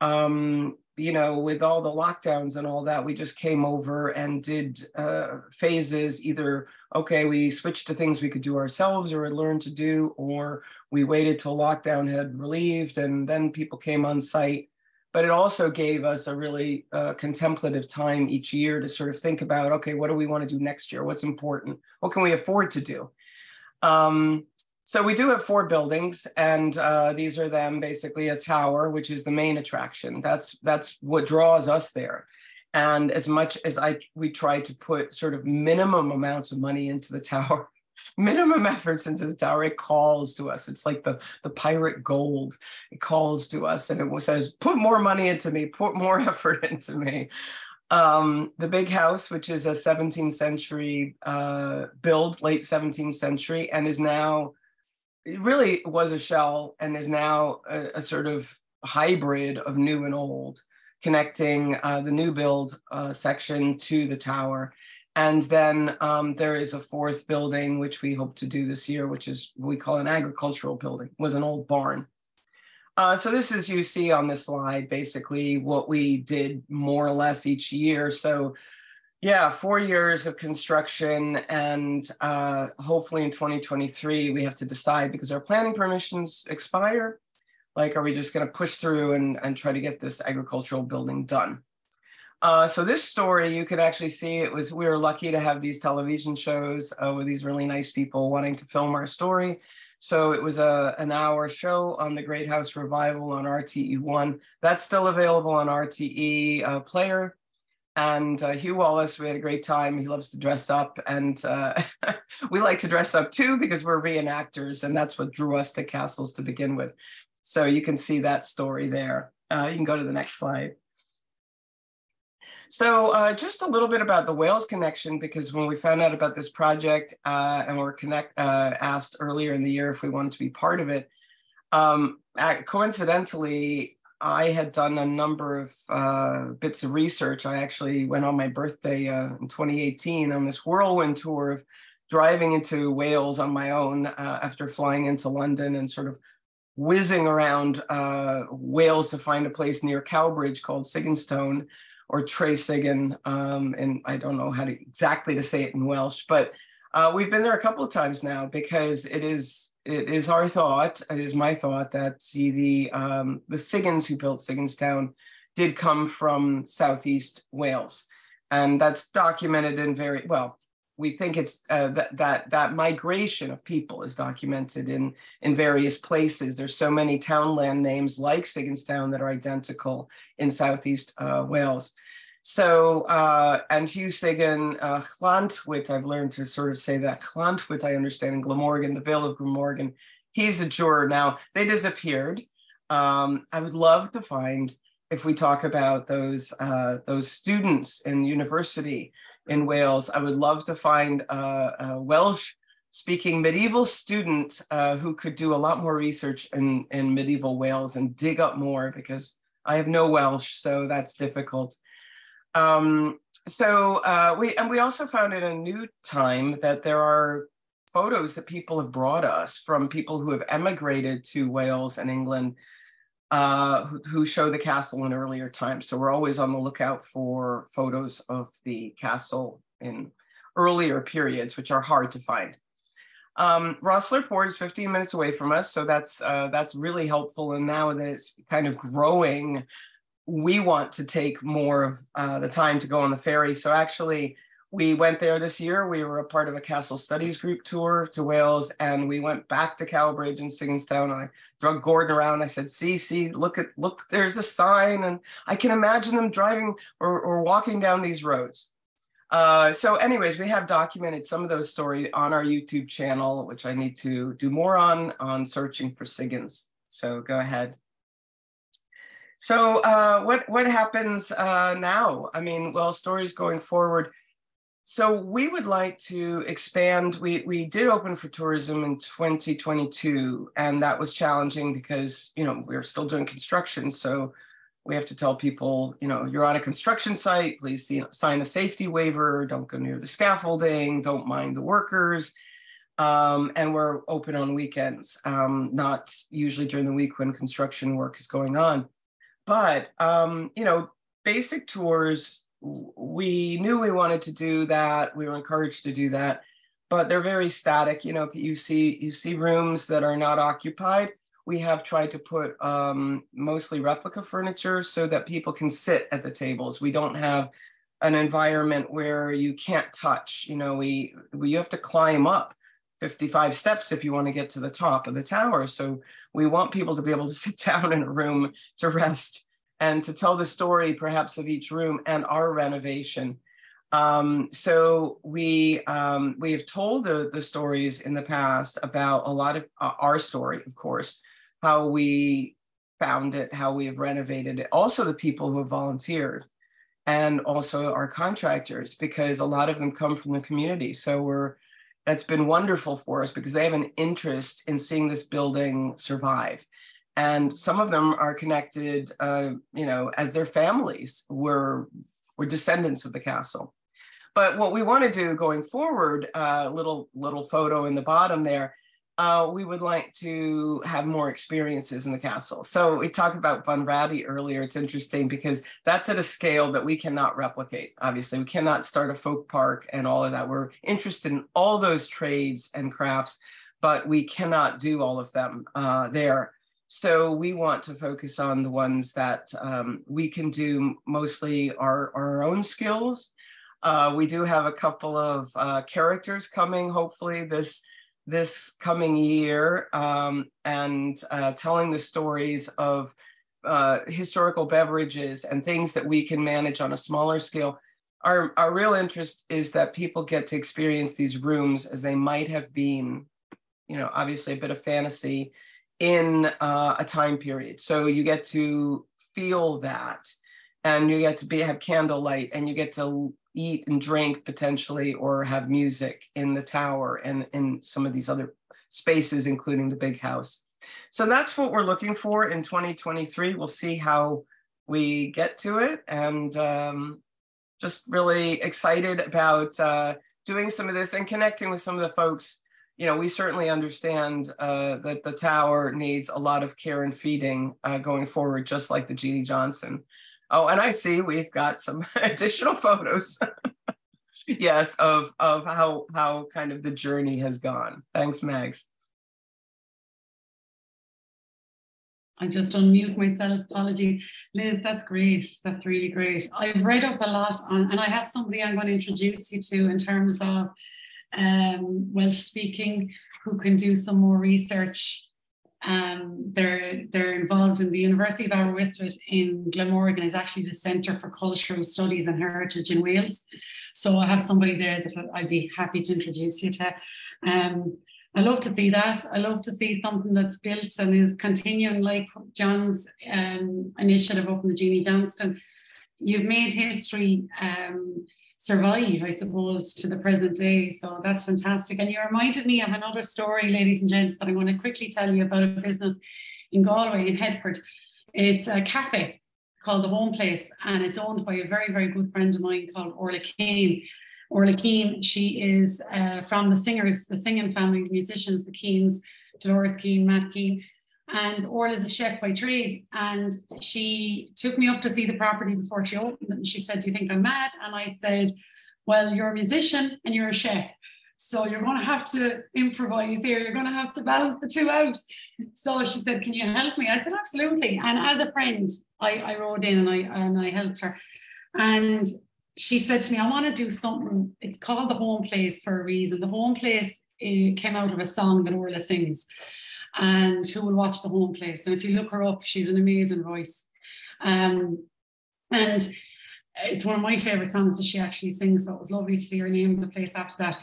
um, you know, with all the lockdowns and all that, we just came over and did uh, phases either, okay, we switched to things we could do ourselves or learned to do, or we waited till lockdown had relieved and then people came on site. But it also gave us a really uh, contemplative time each year to sort of think about, okay, what do we want to do next year? What's important? What can we afford to do? Um, so we do have four buildings, and uh, these are them basically a tower, which is the main attraction. That's that's what draws us there. And as much as I we try to put sort of minimum amounts of money into the tower, [LAUGHS] minimum efforts into the tower, it calls to us. It's like the the pirate gold. It calls to us and it says, "Put more money into me. Put more [LAUGHS] effort into me." Um, the big house, which is a 17th century uh, build, late 17th century, and is now, it really was a shell and is now a, a sort of hybrid of new and old, connecting uh, the new build uh, section to the tower. And then um, there is a fourth building, which we hope to do this year, which is we call an agricultural building, was an old barn. Uh, so this is you see on this slide basically what we did more or less each year. So yeah, four years of construction and uh, hopefully in 2023 we have to decide because our planning permissions expire. Like, are we just going to push through and, and try to get this agricultural building done? Uh, so this story, you could actually see it was, we were lucky to have these television shows uh, with these really nice people wanting to film our story. So it was a, an hour show on the Great House Revival on RTE1. That's still available on RTE uh, Player. And uh, Hugh Wallace, we had a great time. He loves to dress up, and uh, [LAUGHS] we like to dress up too because we're reenactors, and that's what drew us to castles to begin with. So you can see that story there. Uh, you can go to the next slide. So uh, just a little bit about the Wales connection, because when we found out about this project uh, and were connect uh, asked earlier in the year if we wanted to be part of it, um, coincidentally, I had done a number of uh, bits of research. I actually went on my birthday uh, in 2018 on this whirlwind tour of driving into Wales on my own uh, after flying into London and sort of whizzing around Wales to find a place near Cowbridge called Sigingstone or Tresigin, um, and I don't know how to exactly to say it in Welsh, but uh, we've been there a couple of times now because it is it is our thought, it is my thought that see the um, the Sigyns who built Sigginstown did come from southeast Wales, and that's documented in very well we think it's uh, that that that migration of people is documented in in various places. There's so many townland names like Sigginstown that are identical in southeast uh, Wales. So uh, and Hugh Sigyn, uh, I've learned to sort of say that Llantwit, I understand in Glamorgan, the Vale of Glamorgan. He's a juror now. They disappeared. Um, I would love to find if we talk about those uh, those students in university in Wales. I would love to find a, a Welsh speaking medieval student uh, who could do a lot more research in, in medieval Wales and dig up more because I have no Welsh, so that's difficult. Um, so uh, we and we also found in a new time that there are photos that people have brought us from people who have emigrated to Wales and England uh, who, who, show the castle in earlier times. So we're always on the lookout for photos of the castle in earlier periods, which are hard to find. Um, Rosslare Port is 15 minutes away from us, so that's uh, that's really helpful. And now that it's kind of growing, we want to take more of uh, the time to go on the ferry. So actually, we went there this year. We were a part of a castle studies group tour to Wales, and we went back to Cowbridge and Sigynstown. I drug Gordon around. I said, "See, see, look at look. There's the sign, and I can imagine them driving or, or walking down these roads." Uh, so anyways, we have documented some of those stories on our YouTube channel, which I need to do more on, on searching for SIGINs. So go ahead. So uh, what, what happens uh, now? I mean, well, stories going forward. So we would like to expand. We, we did open for tourism in 2022, and that was challenging because, you know, we we're still doing construction. So we have to tell people, you know, you're on a construction site, please see, sign a safety waiver, don't go near the scaffolding, don't mind the workers. Um, and we're open on weekends, um, not usually during the week when construction work is going on. But, um, you know, basic tours, we knew we wanted to do that. We were encouraged to do that, but they're very static. You know, you see, you see rooms that are not occupied we have tried to put um, mostly replica furniture so that people can sit at the tables. We don't have an environment where you can't touch. You know, we, we you have to climb up 55 steps if you want to get to the top of the tower. So we want people to be able to [LAUGHS] sit down in a room to rest and to tell the story perhaps of each room and our renovation. Um, so we um, we have told the, the stories in the past about a lot of uh, our story, of course, how we found it, how we have renovated it, also the people who have volunteered and also our contractors because a lot of them come from the community. So we're that's been wonderful for us because they have an interest in seeing this building survive. And some of them are connected, uh, you know, as their families were, were descendants of the castle. But what we want to do going forward, uh, little little photo in the bottom there, uh, we would like to have more experiences in the castle. So we talked about Bunratty earlier. It's interesting because that's at a scale that we cannot replicate. Obviously, we cannot start a folk park and all of that. We're interested in all those trades and crafts, but we cannot do all of them uh, there. So we want to focus on the ones that um, we can do mostly our, our own skills. Uh, we do have a couple of uh, characters coming, hopefully this this coming year um, and uh, telling the stories of uh, historical beverages and things that we can manage on a smaller scale. Our, our real interest is that people get to experience these rooms as they might have been, you know, obviously a bit of fantasy in uh, a time period. So you get to feel that and you get to be have candlelight and you get to eat and drink potentially or have music in the tower and in some of these other spaces, including the big house. So that's what we're looking for in 2023. We'll see how we get to it and um, just really excited about uh, doing some of this and connecting with some of the folks. You know, we certainly understand uh, that the tower needs a lot of care and feeding uh, going forward, just like the Jeanie Johnston Oh, and I see we've got some [LAUGHS] additional photos. [LAUGHS] yes, of of how how kind of the journey has gone. Thanks, Mags. I just unmute myself. Apology, Liz. That's great. That's really great. I've read up a lot on, and I have somebody I'm going to introduce you to in terms of um, Welsh speaking, who can do some more research um, they're they're involved in the University of Aberystwyth in Glamorgan is actually the Centre for Cultural Studies and Heritage in Wales. So I have somebody there that I'd be happy to introduce you to. Um, I love to see that. I love to see something that's built and is continuing like John's um, initiative up in the Jeanie Johnston. You've made history um, survive, I suppose, to the present day. So that's fantastic. And you reminded me of another story, ladies and gents, that I'm going to quickly tell you about a business in Galway, in Headford. It's a cafe called The Home Place, and it's owned by a very, very good friend of mine called Orla Keane. Orla Keane, she is uh, from the singers, the singing family, the musicians, the Keanes, Dolores Keane, Matt Keane and Orla's a chef by trade. And she took me up to see the property before she opened it. And she said, Do you think I'm mad? And I said, Well, you're a musician and you're a chef. So you're going to have to improvise here. You're going to have to balance the two out. So she said, "Can you help me?" I said, "Absolutely." And as a friend, I, I rode in and I and I helped her. And she said to me, "I want to do something. It's called the Home Place for a reason. The Home Place it came out of a song that Orla sings." And who will watch the home place. And if you look her up, she's an amazing voice. Um, and it's one of my favorite songs that she actually sings. So it was lovely to see her name the place after that.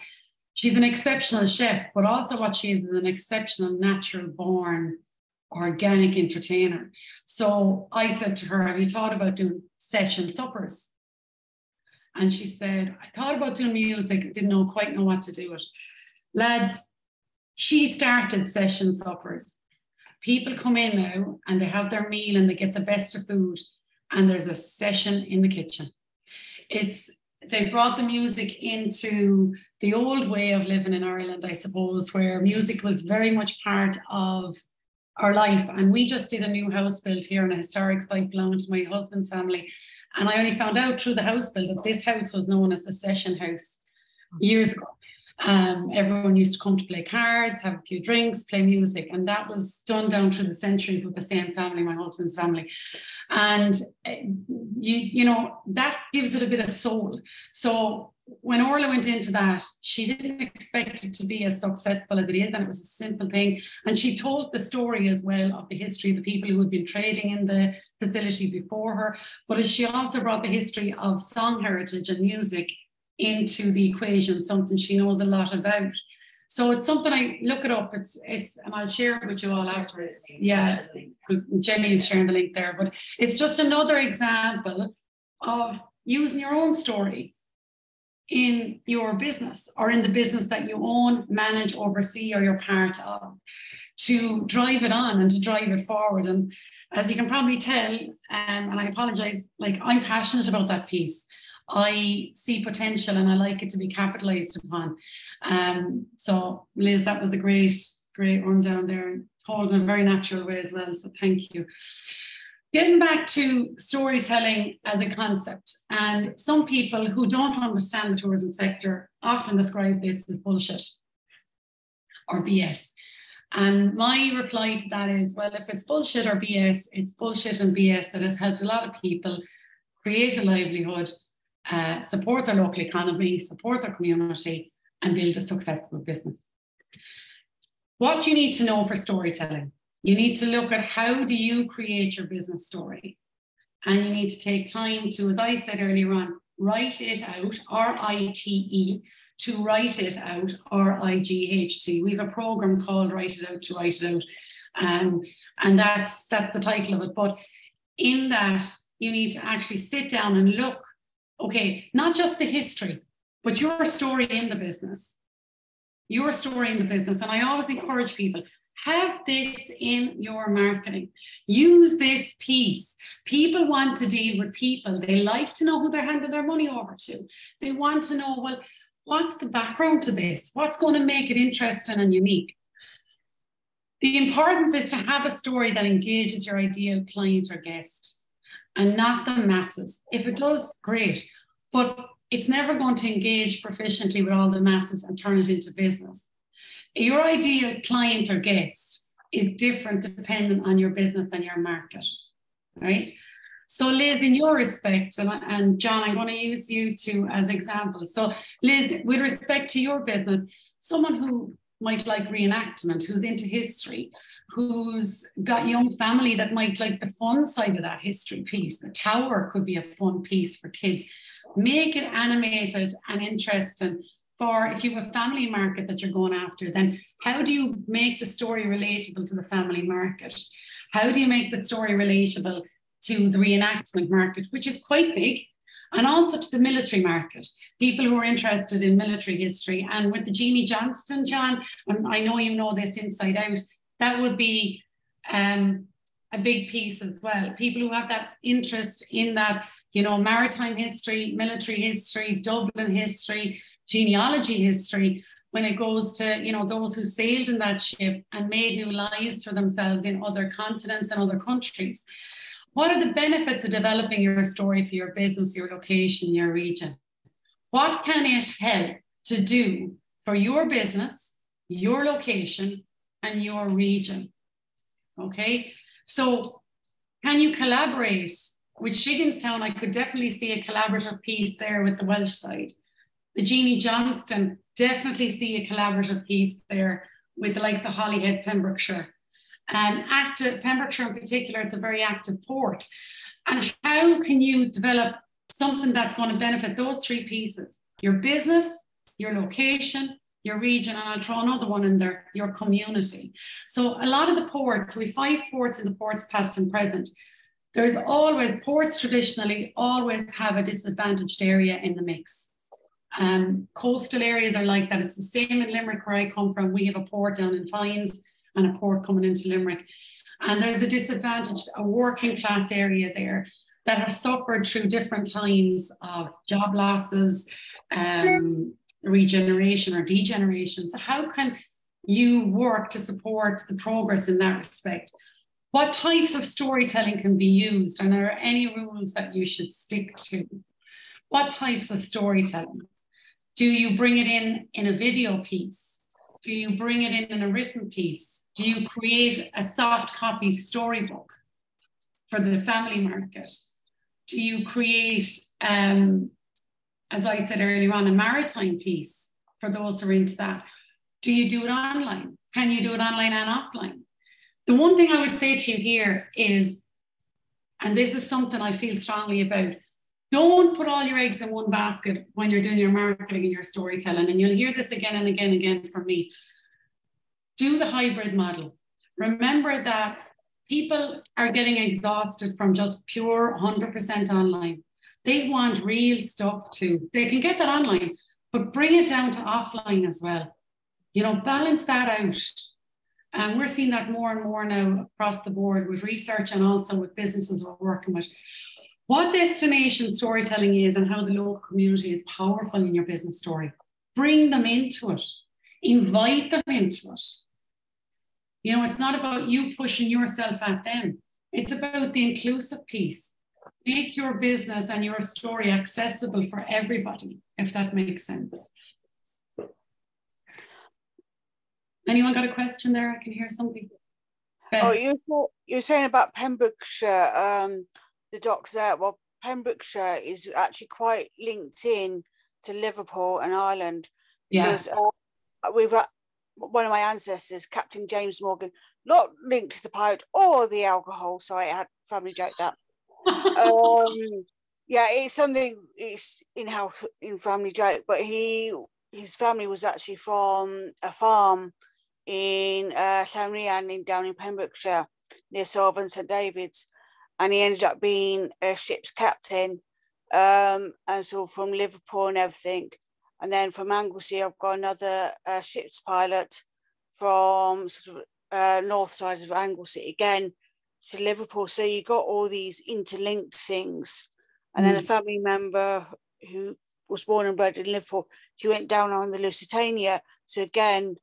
She's an exceptional chef, but also what she is is an exceptional natural born organic entertainer. So I said to her, Have you thought about doing session suppers? And she said, I thought about doing music, didn't know quite know what to do it. Lads, she started session suppers. People come in now and they have their meal and they get the best of food, and there's a session in the kitchen. It's they brought the music into the old way of living in Ireland, I suppose, where music was very much part of our life. And we just did a new house build here in a historic site belonging to my husband's family. And I only found out through the house build that this house was known as the session house years ago. Um, everyone used to come to play cards, have a few drinks, play music, and that was done down through the centuries with the same family, my husband's family. And eh, you, you know, that gives it a bit of soul. So when Orla went into that, she didn't expect it to be as successful as it is, and it was a simple thing. And she told the story as well of the history of the people who had been trading in the facility before her. But she also brought the history of song heritage and music into the equation, something she knows a lot about. So it's something I look it up. It's it's and I'll share it with you all afterwards. Yeah, Jenny is sharing the link there, but it's just another example of using your own story in your business or in the business that you own, manage, oversee, or you're part of to drive it on and to drive it forward. And as you can probably tell, um, and I apologize, like I'm passionate about that piece. I see potential and I like it to be capitalized upon. Um, so, Liz, that was a great, great rundown there, told in a very natural way as well. So, thank you. Getting back to storytelling as a concept, and some people who don't understand the tourism sector often describe this as bullshit or BS. And my reply to that is well, if it's bullshit or BS, it's bullshit and BS that has helped a lot of people create a livelihood uh, support their local economy, support their community, and build a successful business. What you need to know for storytelling, you need to look at how do you create your business story. And you need to take time to, as I said earlier on, write it out, R-I-T-E, to write it out, R-I-G-H-T. We have a program called Write It Out to Write It Out. Um, and that's that's the title of it. But in that, you need to actually sit down and look okay, not just the history, but your story in the business. Your story in the business. And I always encourage people have this in your marketing. Use this piece. People want to deal with people. They like to know who they're handing their money over to. They want to know, well, what's the background to this? What's going to make it interesting and unique? The importance is to have a story that engages your ideal client or guest and not the masses. If it does, great. But it's never going to engage proficiently with all the masses and turn it into business. Your ideal client or guest is different depending on your business and your market, right? So Liz, in your respect, and, and John, I'm going to use you two as examples. So Liz, with respect to your business, someone who might like reenactment, who's into history, who's got young family that might like the fun side of that history piece. The tower could be a fun piece for kids. Make it animated and interesting for if you have a family market that you're going after, then how do you make the story relatable to the family market? How do you make the story relatable to the reenactment market, which is quite big, and also to the military market, people who are interested in military history. And with the Jeanie Johnston, John, um, I know you know this inside out, that would be um, a big piece as well. People who have that interest in that, you know, maritime history, military history, Dublin history, genealogy history, when it goes to, you know, those who sailed in that ship and made new lives for themselves in other continents and other countries. What are the benefits of developing your story for your business, your location, your region? What can it help to do for your business, your location, and your region. Okay, so can you collaborate with Sigginstown? I could definitely see a collaborative piece there with the Welsh side. The Jeanie Johnston, definitely see a collaborative piece there with the likes of Holyhead, Pembrokeshire. And active, Pembrokeshire in particular, it's a very active port. And how can you develop something that's going to benefit those three pieces your business, your location, your region, and I'll throw another one in there your community. So, a lot of the ports, we five ports in the ports past and present. There's always ports traditionally always have a disadvantaged area in the mix. Um, coastal areas are like that. It's the same in Limerick where I come from. We have a port down in Foynes and a port coming into Limerick. And there's a disadvantaged, a working class area there that have suffered through different times of job losses, um, regeneration or degeneration. So, how can you work to support the progress in that respect? What types of storytelling can be used? And are there any rules that you should stick to? What types of storytelling? Do you bring it in in a video piece? Do you bring it in in a written piece? Do you create a soft copy storybook for the family market? Do you create, um, as I said earlier on, a maritime piece for those who are into that? Do you do it online? Can you do it online and offline? The one thing I would say to you here is, and this is something I feel strongly about, don't put all your eggs in one basket when you're doing your marketing and your storytelling. And you'll hear this again and again and again from me. Do the hybrid model. Remember that people are getting exhausted from just pure 100% online. They want real stuff too. They can get that online, but bring it down to offline as well. You know, balance that out. And we're seeing that more and more now across the board with research and also with businesses we're working with. What destination storytelling is and how the local community is powerful in your business story. Bring them into it, invite them into it. You know, it's not about you pushing yourself at them, it's about the inclusive piece. Make your business and your story accessible for everybody, if that makes sense. Anyone got a question there? I can hear something. Beth. Oh, you you're saying about Pembrokeshire, um, the docks there. Well, Pembrokeshire is actually quite linked in to Liverpool and Ireland because yeah. uh, we've got one of my ancestors, Captain James Morgan, not linked to the pirate or the alcohol. So I had family joke that. Um, yeah, it's something it's in house in family joke, but he his family was actually from a farm in uh, Llanrhian in down in Pembrokeshire near Solva St David's, and he ended up being a ship's captain, um, and so from Liverpool and everything. And then from Anglesey, I've got another uh, ship's pilot from sort of uh, north side of Anglesey again to Liverpool. So you got all these interlinked things. And mm. then a mm. family member who was born and bred in Liverpool, she went down on the Lusitania. So again,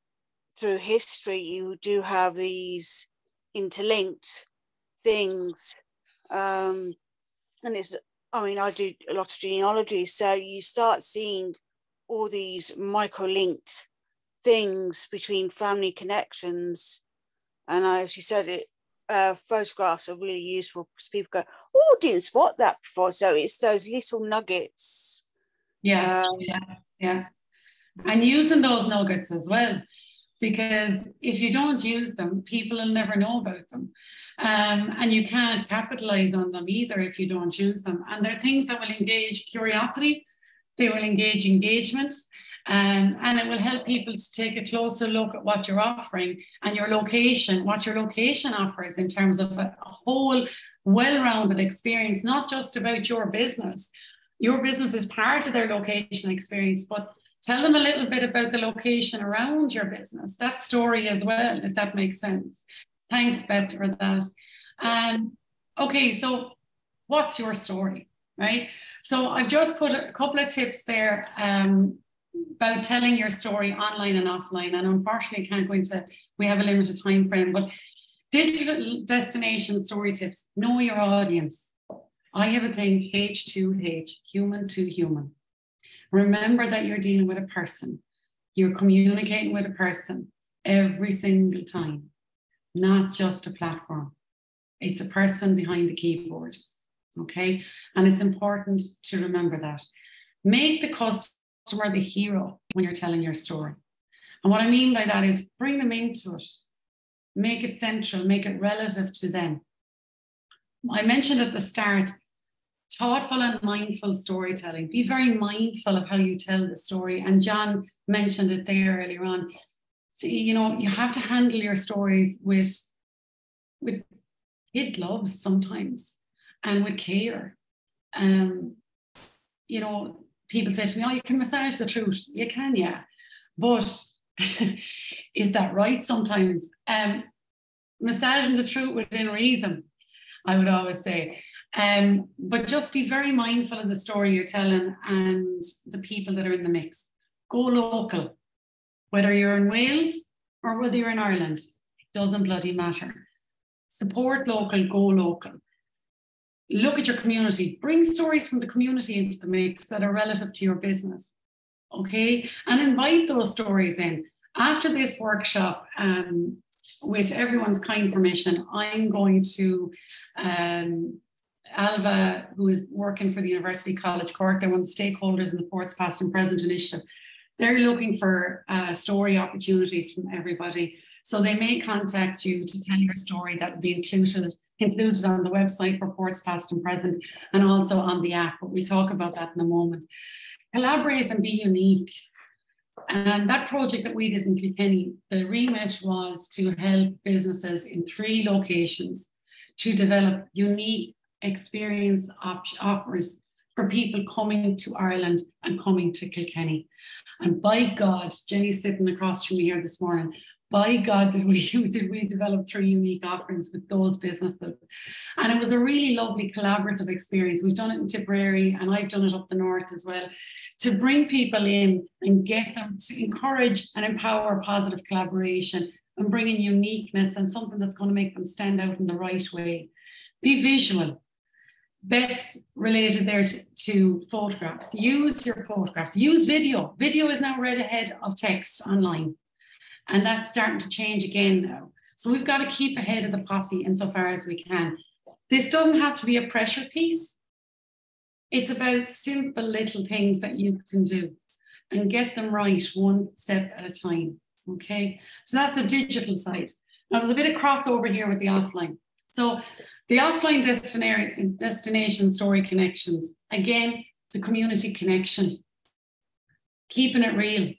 through history, you do have these interlinked things. Um, and it's, I mean, I do a lot of genealogy, so you start seeing all these micro-linked things between family connections. And as you said, it uh, photographs are really useful because people go, "Oh, didn't spot that before." So it's those little nuggets. Yeah, um, yeah, yeah, and using those nuggets as well because if you don't use them, people will never know about them. Um, and you can't capitalize on them either if you don't use them. And they're things that will engage curiosity, they will engage engagement, um, and it will help people to take a closer look at what you're offering and your location, what your location offers in terms of a, a whole well rounded experience, not just about your business. Your business is part of their location experience, but Tell them a little bit about the location around your business, that story as well, if that makes sense. Thanks, Beth, for that. Um, okay, so what's your story, right? So I've just put a couple of tips there um, about telling your story online and offline. And unfortunately, can't go into, we have a limited time frame, but digital destination story tips, know your audience. I have a thing, H2H, human to human. Remember that you're dealing with a person. You're communicating with a person every single time, not just a platform. It's a person behind the keyboard. Okay. And it's important to remember that. Make the customer the hero when you're telling your story. And what I mean by that is bring them into it, make it central, make it relative to them. I mentioned at the start thoughtful and mindful storytelling. Be very mindful of how you tell the story. And John mentioned it there earlier on. So, you know, you have to handle your stories with, with kid gloves sometimes and with care. Um, you know, people say to me, Oh, you can massage the truth. You can, yeah. But [LAUGHS] is that right sometimes? Um, massaging the truth within reason, I would always say. Um, but just be very mindful of the story you're telling and the people that are in the mix. Go local, whether you're in Wales or whether you're in Ireland, it doesn't bloody matter. Support local, go local. Look at your community, bring stories from the community into the mix that are relative to your business. Okay, and invite those stories in. After this workshop, um, with everyone's kind permission, I'm going to um, Alva, who is working for the University College Cork, they're one of the stakeholders in the Ports Past and Present initiative. They're looking for uh, story opportunities from everybody. So they may contact you to tell your story that will be included included on the website reports Past and Present and also on the app, but we'll talk about that in a moment. Collaborate and be unique. And that project that we did in Kilkenny, the remit was to help businesses in three locations to develop unique experience op- offers for people coming to Ireland and coming to Kilkenny. And by God, Jenny's sitting across from me here this morning. By God, did we [LAUGHS] did we develop three unique offerings with those businesses, and it was a really lovely collaborative experience. We've done it in Tipperary, and I've done it up the north as well, to bring people in and get them to encourage and empower positive collaboration and bring in uniqueness and something that's going to make them stand out in the right way. Be visual, Beth related there to, to, photographs. Use your photographs. Use video. Video is now read ahead of text online. And that's starting to change again now. So we've got to keep ahead of the posse insofar as we can. This doesn't have to be a pressure piece. It's about simple little things that you can do and get them right one step at a time. Okay. So that's the digital side. Now there's a bit of crossover here with the offline. So the offline destination, destination story connections, again, the community connection, keeping it real.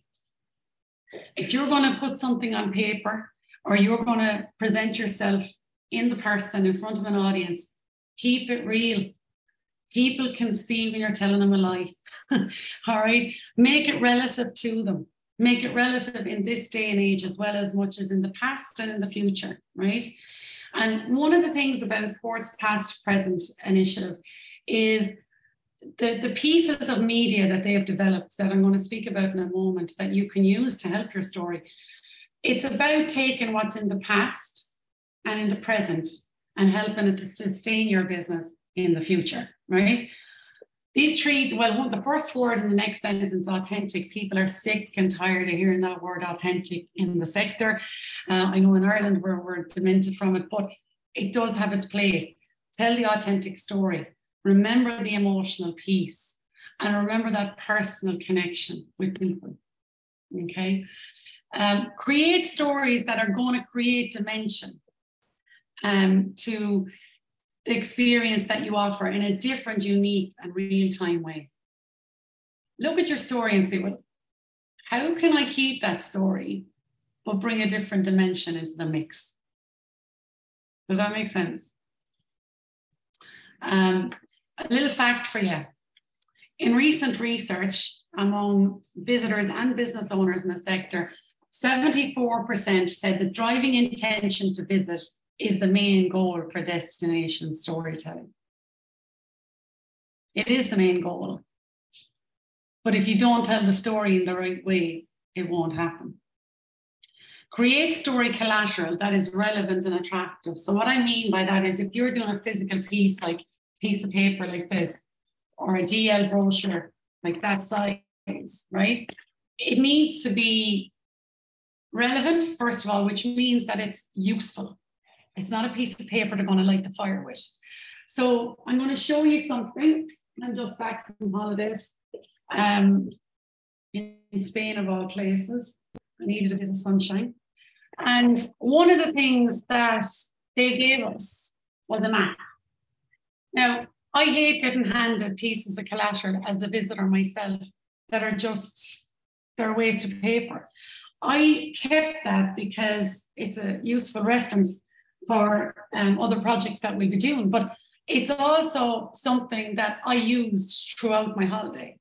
If you're going to put something on paper or you're going to present yourself in the person in front of an audience, keep it real. People can see when you're telling them a lie. [LAUGHS] All right. Make it relative to them. Make it relative in this day and age as well as much as in the past and in the future. Right. And one of the things about Port's Past Present initiative is the, the pieces of media that they have developed that I'm going to speak about in a moment that you can use to help your story. It's about taking what's in the past and in the present and helping it to sustain your business in the future, right? These three, well, the first word in the next sentence, authentic. People are sick and tired of hearing that word authentic in the sector. Uh, I know in Ireland we're, we're demented from it, but it does have its place. Tell the authentic story. Remember the emotional piece and remember that personal connection with people. Okay. Um, create stories that are going to create dimension um, to the experience that you offer in a different, unique, and real time way. Look at your story and say, well, how can I keep that story but bring a different dimension into the mix? Does that make sense? Um, a little fact for you. In recent research among visitors and business owners in the sector, 74% said the driving intention to visit is the main goal for destination storytelling. It is the main goal. But if you don't tell the story in the right way, it won't happen. Create story collateral that is relevant and attractive. So, what I mean by that is if you're doing a physical piece, like piece of paper like this, or a DL brochure like that size, right? It needs to be relevant, first of all, which means that it's useful. It's not a piece of paper they're going to light the fire with. So I'm going to show you something. I'm just back from holidays um, in Spain, of all places. I needed a bit of sunshine. And one of the things that they gave us was a map. Now, I hate getting handed pieces of collateral as a visitor myself that are just, they're a waste of paper. I kept that because it's a useful reference for um, other projects that we'll be doing, but it's also something that I used throughout my holiday.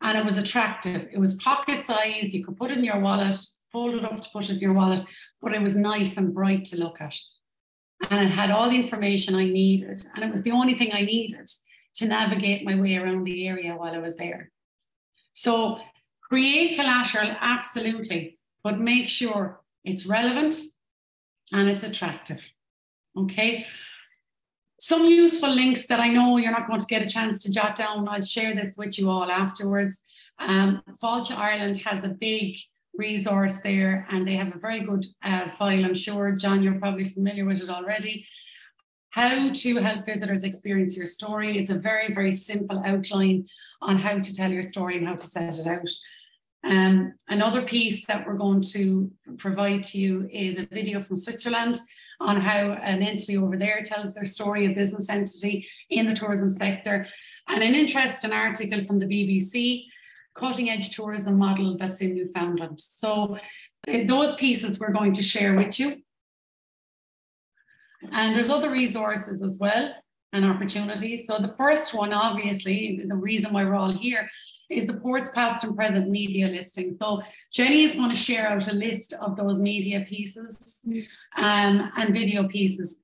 And it was attractive. It was pocket size, you could put it in your wallet, fold it up to put it in your wallet, but it was nice and bright to look at. And it had all the information I needed. And it was the only thing I needed to navigate my way around the area while I was there. So create collateral, absolutely, but make sure it's relevant and it's attractive. Okay. Some useful links that I know you're not going to get a chance to jot down. I'll share this with you all afterwards. Um, Fáilte Ireland has a big resource there and they have a very good uh, file. I'm sure, John, you're probably familiar with it already. How to help visitors experience your story. It's a very, very simple outline on how to tell your story and how to set it out. Um, another piece that we're going to provide to you is a video from Switzerland on how an entity over there tells their story, a business entity in the tourism sector, and an interesting article from the BBC, cutting edge tourism model that's in Newfoundland. So those pieces we're going to share with you. And there's other resources as well and opportunities. So the first one, obviously, the reason why we're all here is the Ports Past and Present media listing. So Jenny is going to share out a list of those media pieces um, and video pieces.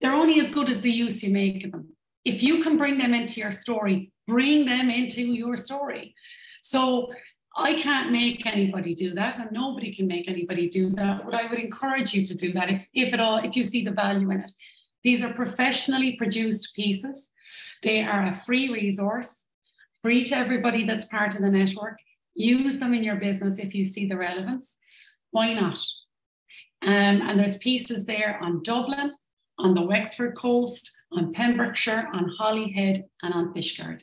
They're only as good as the use you make of them. If you can bring them into your story, bring them into your story. So I can't make anybody do that, and nobody can make anybody do that. But I would encourage you to do that if, if at all, if you see the value in it. These are professionally produced pieces. They are a free resource, free to everybody that's part of the network. Use them in your business if you see the relevance. Why not? Um, and there's pieces there on Dublin, on the Wexford coast, on Pembrokeshire, on Holyhead, and on Fishguard.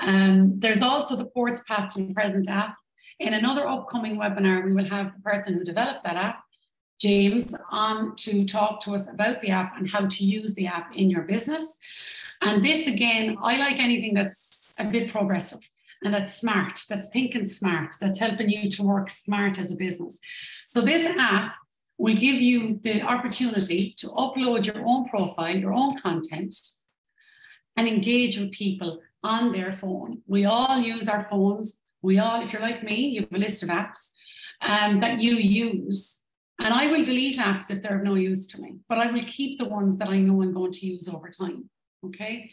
Um, there's also the Ports Past and Present app. In another upcoming webinar, we will have the person who developed that app James on to talk to us about the app and how to use the app in your business. And this again, I like anything that's a bit progressive and that's smart, that's thinking smart, that's helping you to work smart as a business. So this app will give you the opportunity to upload your own profile, your own content, and engage with people on their phone. We all use our phones. We all, if you're like me, you have a list of apps um, that you use and I will delete apps if they're of no use to me, but I will keep the ones that I know I'm going to use over time. Okay.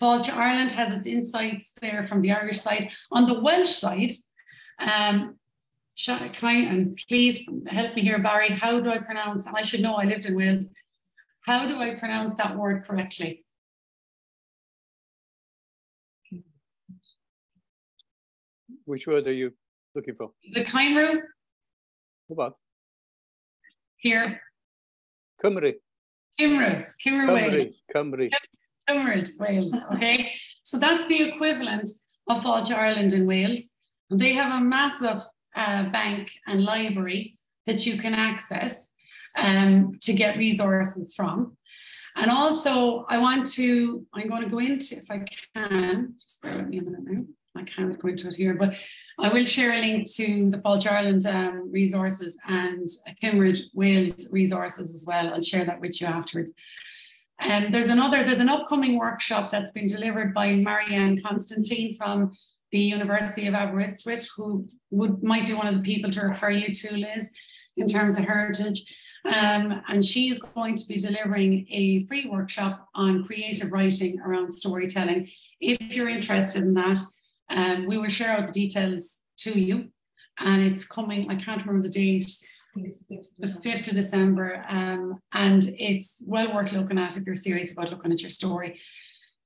Fáilte Ireland has its insights there from the Irish side. On the Welsh side, um, can I, and please help me here, Barry, how do I pronounce, I should know I lived in Wales. How do I pronounce that word correctly? Which word are you looking for? Is it Caimru? What? here? Cymru. Cymru, Cymru, Wales. Cymru. Cymru, Wales, okay? So that's the equivalent of Fáilte Ireland in Wales. They have a massive uh, bank and library that you can access um, to get resources from. And also, I want to, I'm going to go into, if I can, just bear with me a minute now. I can't go into it here, but I will share a link to the Fáilte Ireland um, resources and Cambridge Wales resources as well. I'll share that with you afterwards. And um, there's another, there's an upcoming workshop that's been delivered by Marianne Constantine from the University of Aberystwyth, who would might be one of the people to refer you to, Liz, in terms of heritage. Um, and she's going to be delivering a free workshop on creative writing around storytelling. If you're interested in that, um, we will share out the details to you. And it's coming, I can't remember the date, the 5th of December. Um, and it's well worth looking at if you're serious about looking at your story.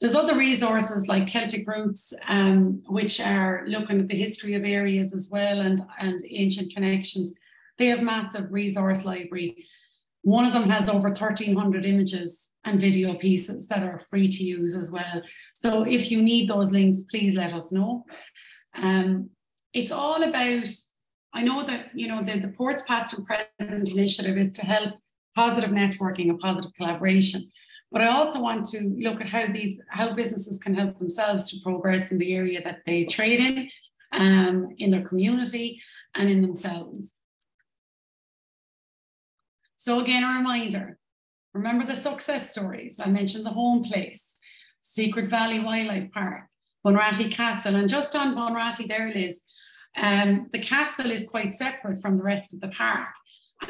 There's other resources like Celtic Roots, um, which are looking at the history of areas as well and, and ancient connections. They have massive resource library. One of them has over 1,300 images and video pieces that are free to use as well. So if you need those links, please let us know. Um, it's all about, I know that, you know, the, the Ports Past and Present initiative is to help positive networking and positive collaboration. But I also want to look at how these how businesses can help themselves to progress in the area that they trade in, um, in their community, and in themselves. So again, a reminder: remember the success stories. I mentioned the home place, Secret Valley Wildlife Park, Bunratty Castle, and just on Bunratty there, Liz. Um, the castle is quite separate from the rest of the park.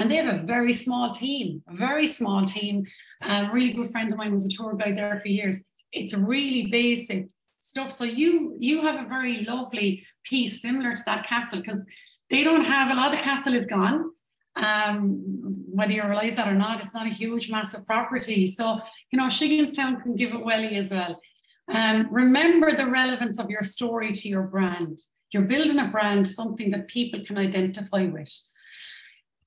And they have a very small team, a very small team. A really good friend of mine was a tour guide there for years. It's really basic stuff. So you you have a very lovely piece similar to that castle because they don't have a lot of the castle is gone. Um, whether you realize that or not, it's not a huge, massive property. So, you know, Sigginstown can give it welly as well. Um, remember the relevance of your story to your brand. You're building a brand, something that people can identify with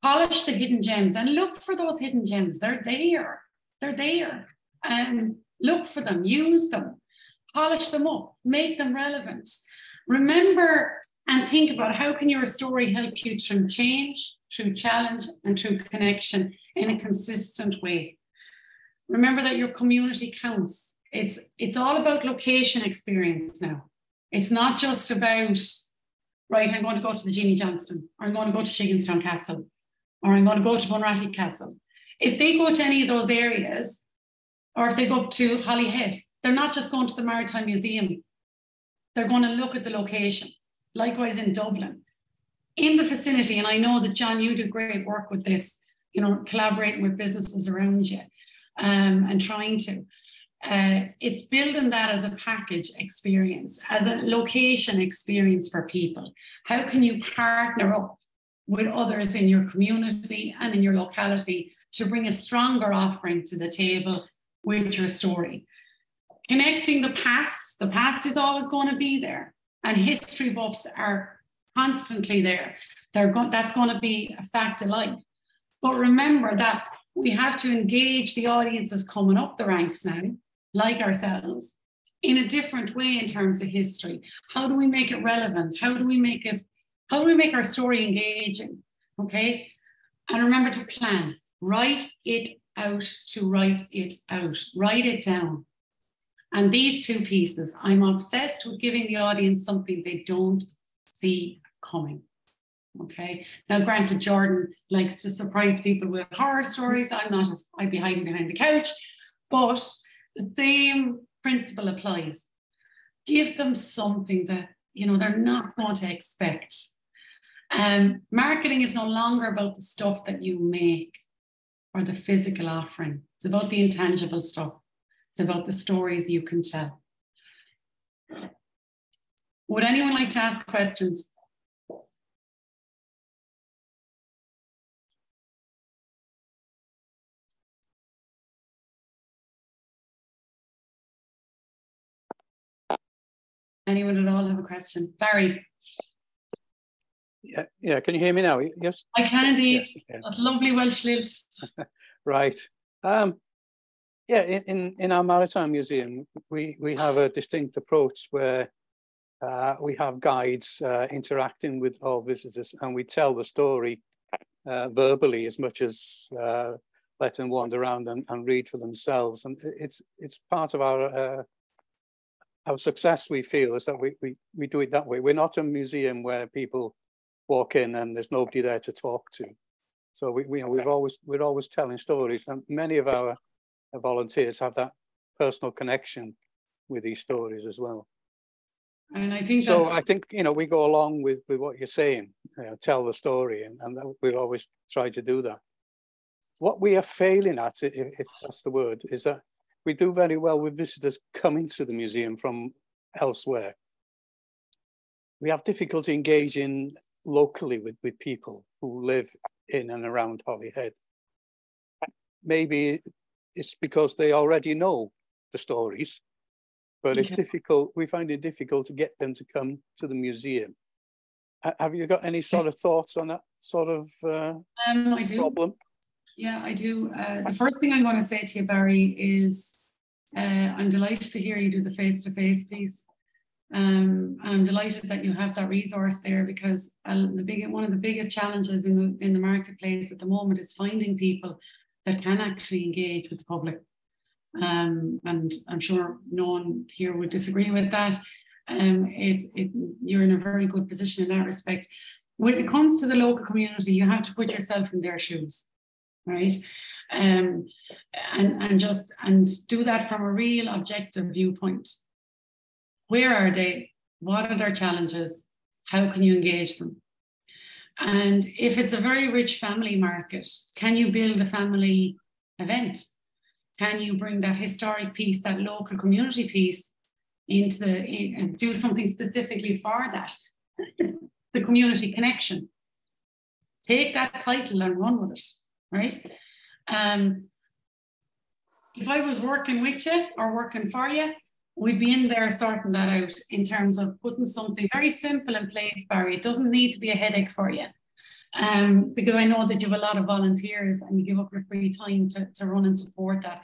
polish the hidden gems and look for those hidden gems. They're there. They're there. And look for them, use them, polish them up, make them relevant. Remember and think about how can your story help you to change, through challenge, and through connection in a consistent way. Remember that your community counts. It's it's all about location experience now. It's not just about right. I'm going to go to the Jeanie Johnston, or I'm going to go to Sigginstown Castle, or I'm going to go to Bunratty Castle. If they go to any of those areas, or if they go to Holyhead, they're not just going to the Maritime Museum. They're going to look at the location. Likewise in Dublin, in the vicinity, and I know that John, you do great work with this. You know, collaborating with businesses around you, um, and trying to. Uh, it's building that as a package experience, as a location experience for people. How can you partner up with others in your community and in your locality to bring a stronger offering to the table with your story. Connecting the past, the past is always going to be there, and history buffs are constantly there. They're go- that's going to be a fact of life. But remember that we have to engage the audiences coming up the ranks now, like ourselves, in a different way in terms of history. How do we make it relevant? How do we make it how do we make our story engaging? Okay. And remember to plan. Write it out to write it out. Write it down. And these two pieces, I'm obsessed with giving the audience something they don't see coming. Okay. Now, granted, Jordan likes to surprise people with horror stories. I'm not, I'd be hiding behind the couch, but the same principle applies. Give them something that, you know, they're not going to expect. Um, marketing is no longer about the stuff that you make or the physical offering. It's about the intangible stuff. It's about the stories you can tell. Would anyone like to ask questions? Anyone at all have a question? Barry. Yeah, yeah. Can you hear me now? Yes. I can indeed. Yeah, yeah. lovely Welsh lilt. [LAUGHS] right. Um, yeah, in, in our Maritime Museum, we, we have a distinct approach where uh, we have guides uh, interacting with all visitors and we tell the story uh, verbally as much as uh, let them wander around and, and read for themselves. And it's it's part of our our success, we feel, is that we, we, we do it that way. We're not a museum where people walk in and there's nobody there to talk to. So we, we, we're always we're always telling stories, and many of our volunteers have that personal connection with these stories as well. And I think so. I think you know we go along with with what you're saying, uh, tell the story, and, and we always try to do that. What we are failing at, if, if that's the word, is that we do very well with visitors coming to the museum from elsewhere. We have difficulty engaging locally with, with people who live in and around Holyhead. Maybe it's because they already know the stories, but it's difficult. We find it difficult to get them to come to the museum. Have you got any sort of thoughts on that sort of uh, um, problem? Yeah, I do. Uh, the first thing I'm going to say to you, Barry, is uh, I'm delighted to hear you do the face-to-face piece. Um, and I'm delighted that you have that resource there because uh, the big, one of the biggest challenges in the, in the marketplace at the moment is finding people that can actually engage with the public. um, and I'm sure no one here would disagree with that. Um, it's it, you're in a very good position in that respect. When it comes to the local community, you have to put yourself in their shoes, right? Um, and and just and do that from a real objective viewpoint. Where are they? What are their challenges? How can you engage them? And if it's a very rich family market, can you build a family event? Can you bring that historic piece, that local community piece into the, in, and do something specifically for that? [LAUGHS] the community connection. Take that title and run with it, right? Um, if I was working with you or working for you, we'd be in there sorting that out in terms of putting something very simple in place, Barry. It doesn't need to be a headache for you. Um, because I know that you have a lot of volunteers and you give up your free time to, to run and support that.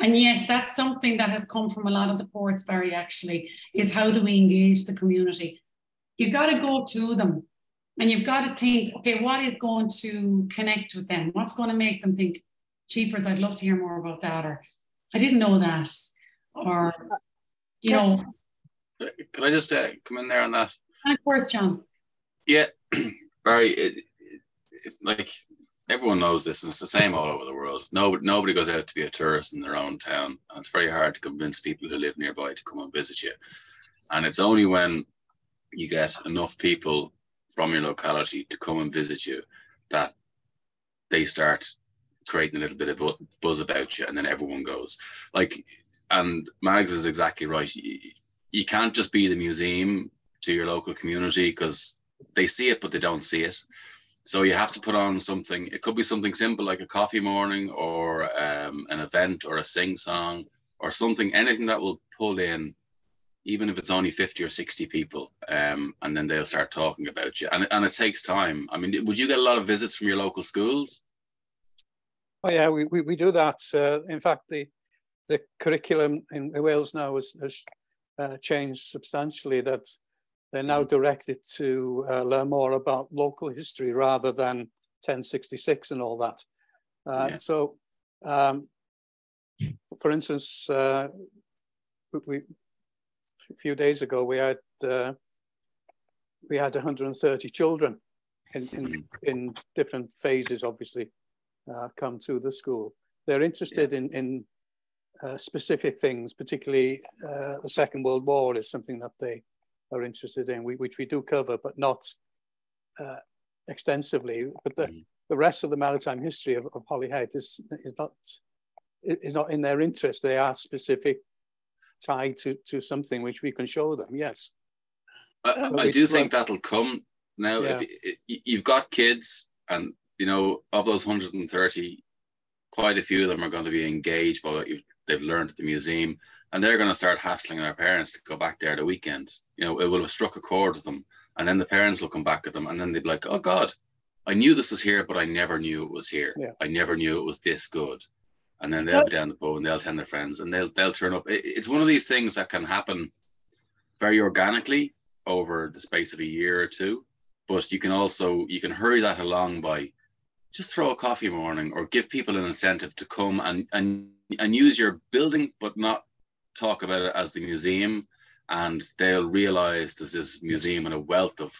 And yes, that's something that has come from a lot of the ports, Barry, actually, is how do we engage the community? You've got to go to them and you've got to think, okay, what is going to connect with them? What's going to make them think, cheapers, I'd love to hear more about that, or I didn't know that, or, you know. Can I just uh, come in there on that? And of course, John. Yeah, [CLEARS THROAT] Barry, it, it, like everyone knows this, and it's the same all over the world. No, nobody goes out to be a tourist in their own town, and it's very hard to convince people who live nearby to come and visit you. And it's only when you get enough people from your locality to come and visit you that they start creating a little bit of buzz about you, and then everyone goes. Like, and Mags is exactly right. You, you can't just be the museum to your local community because they see it, but they don't see it. So you have to put on something. It could be something simple like a coffee morning or um, an event or a sing song or something, anything that will pull in even if it's only 50 or 60 people um, and then they'll start talking about you and, and it takes time i mean would you get a lot of visits from your local schools oh yeah we, we, we do that uh, in fact the the curriculum in wales now has, has uh, changed substantially that they're now mm-hmm. directed to uh, learn more about local history rather than 1066 and all that uh, yeah. so um, for instance uh, we a few days ago, we had uh, we had 130 children in, in, in different phases, obviously, uh, come to the school. They're interested yeah. in, in uh, specific things, particularly uh, the Second World War is something that they are interested in, we, which we do cover, but not uh, extensively. But the, mm. the rest of the maritime history of, of Holyhead is, is not is not in their interest. They are specific tied to, to something which we can show them. Yes. I, oh. I do think that'll come now. Yeah. If you've got kids, and you know, of those 130, quite a few of them are going to be engaged by what they've learned at the museum, and they're going to start hassling their parents to go back there the weekend. You know, it will have struck a chord with them, and then the parents will come back at them, and then they'd be like, "Oh God, I knew this was here, but I never knew it was here. Yeah. I never knew it was this good." And then they'll so, be down the pub and they'll tell their friends and they'll they'll turn up. It, it's one of these things that can happen very organically over the space of a year or two, but you can also you can hurry that along by just throw a coffee morning or give people an incentive to come and and and use your building, but not talk about it as the museum, and they'll realize there's this museum and a wealth of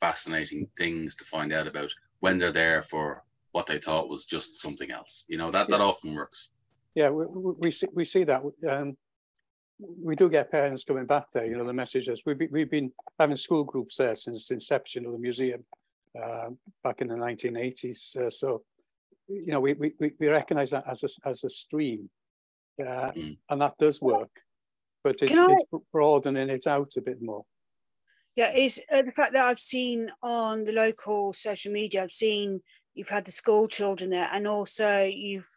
fascinating things to find out about when they're there for what they thought was just something else. You know, that, yeah. that often works. Yeah, we, we, see, we see that. Um, we do get parents coming back there, you know, the messages. We've, been, we've been having school groups there since the inception of the museum uh, back in the 1980s. Uh, so, you know, we, we, we recognize that as a, as a stream uh, mm. and that does work, but it's, I... it's broadening it out a bit more. Yeah, it's uh, the fact that I've seen on the local social media, I've seen you've had the school children there, and also you've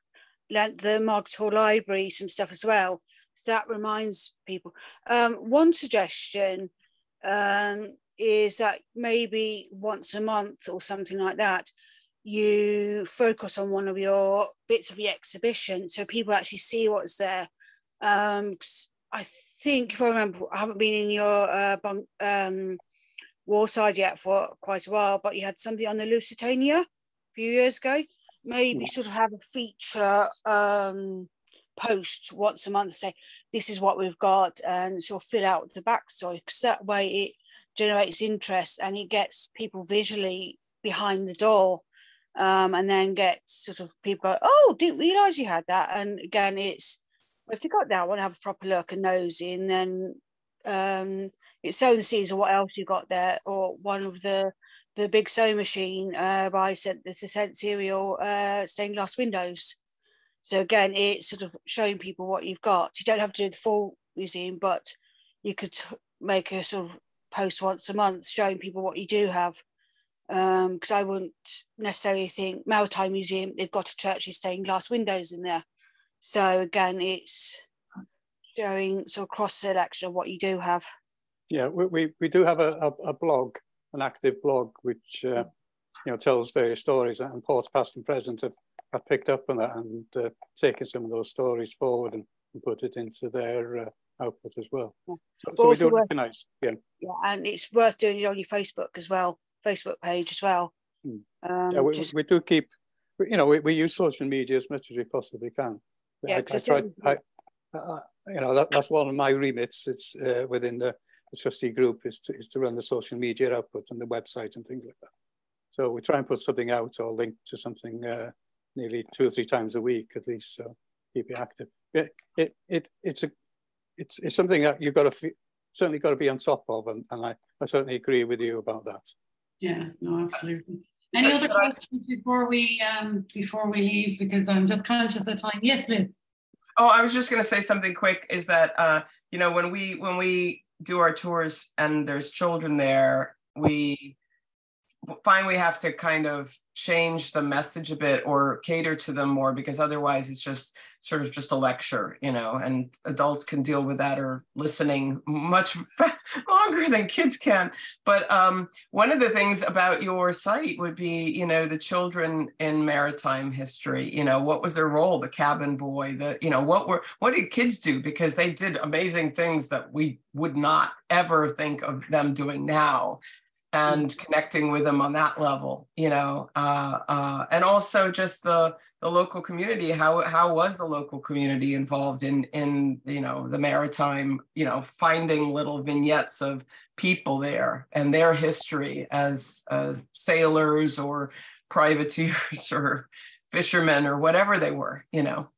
lent the Margaret Hall Library some stuff as well. So that reminds people. Um, one suggestion um, is that maybe once a month or something like that, you focus on one of your bits of the exhibition so people actually see what's there. Um, I think, if I remember, I haven't been in your uh, bunk, um, yet for quite a while, but you had something on the Lusitania few years ago. Maybe sort of have a feature um, post once a month, say, this is what we've got, and sort of fill out the backstory, because that way it generates interest and it gets people visually behind the door. Um, and then gets sort of people go, oh, didn't realize you had that. And again, it's if they got that, want to have a proper look and nosy, and then um, it's seeds or what else you got there, or one of the the big sewing machine uh, by St. the St. Cyril uh, stained glass windows. So again, it's sort of showing people what you've got. You don't have to do the full museum, but you could make a sort of post once a month showing people what you do have. Because um, I wouldn't necessarily think Maritime Museum, they've got a church's stained glass windows in there. So again, it's showing sort of cross selection of what you do have. Yeah, we, we, we do have a, a, a blog, an active blog, which uh, you know tells various stories, and ports past and present have, have picked up on that and uh, taken some of those stories forward and, and put it into their uh, output as well. Yeah. So, so we do worth, recognize, yeah. Yeah, and it's worth doing it on your Facebook as well, Facebook page as well. Hmm. Um, yeah, we, just... we do keep, you know, we, we use social media as much as we possibly can. Yeah, I, I try, I, uh, you know, that, that's one of my remits. It's uh, within the the trustee group is to, is to run the social media output and the website and things like that. So we try and put something out or link to something uh, nearly two or three times a week at least, so keep it active. It, it, it, it's, a, it's, it's something that you've got to certainly got to be on top of, and, and I, I certainly agree with you about that. Yeah, no, absolutely. Any other questions before we um, before we leave? Because I'm just conscious of time. Yes, Liz. Oh, I was just going to say something quick. Is that uh, you know when we when we do our tours and there's children there, we find we have to kind of change the message a bit or cater to them more because otherwise it's just sort of just a lecture you know and adults can deal with that or listening much [LAUGHS] longer than kids can. But um, one of the things about your site would be you know the children in maritime history you know what was their role? The cabin boy the you know what were what did kids do? Because they did amazing things that we would not ever think of them doing now and connecting with them on that level, you know, uh, uh, and also just the the local community. How how was the local community involved in in you know the maritime, you know, finding little vignettes of people there and their history as uh, sailors or privateers [LAUGHS] or fishermen or whatever they were, you know.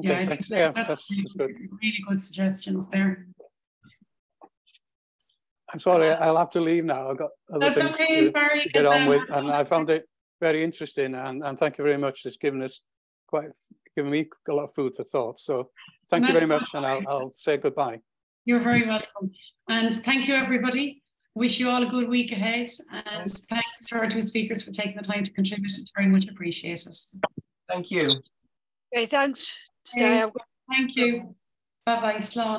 Yeah, I think yeah, that's, that's, that's good. really good suggestions there. I'm sorry, I'll have to leave now. I've got other That's things okay, to, Barry, to get on with, um, and I found it very interesting. And, and thank you very much. It's given us quite, given me a lot of food for thought. So thank you very much, and I'll, I'll say goodbye. You're very welcome. And thank you, everybody. Wish you all a good week ahead. And thanks to our two speakers for taking the time to contribute. It's very much appreciated. Thank you. Okay, thanks. Stay. Thank you. Bye bye, Slán.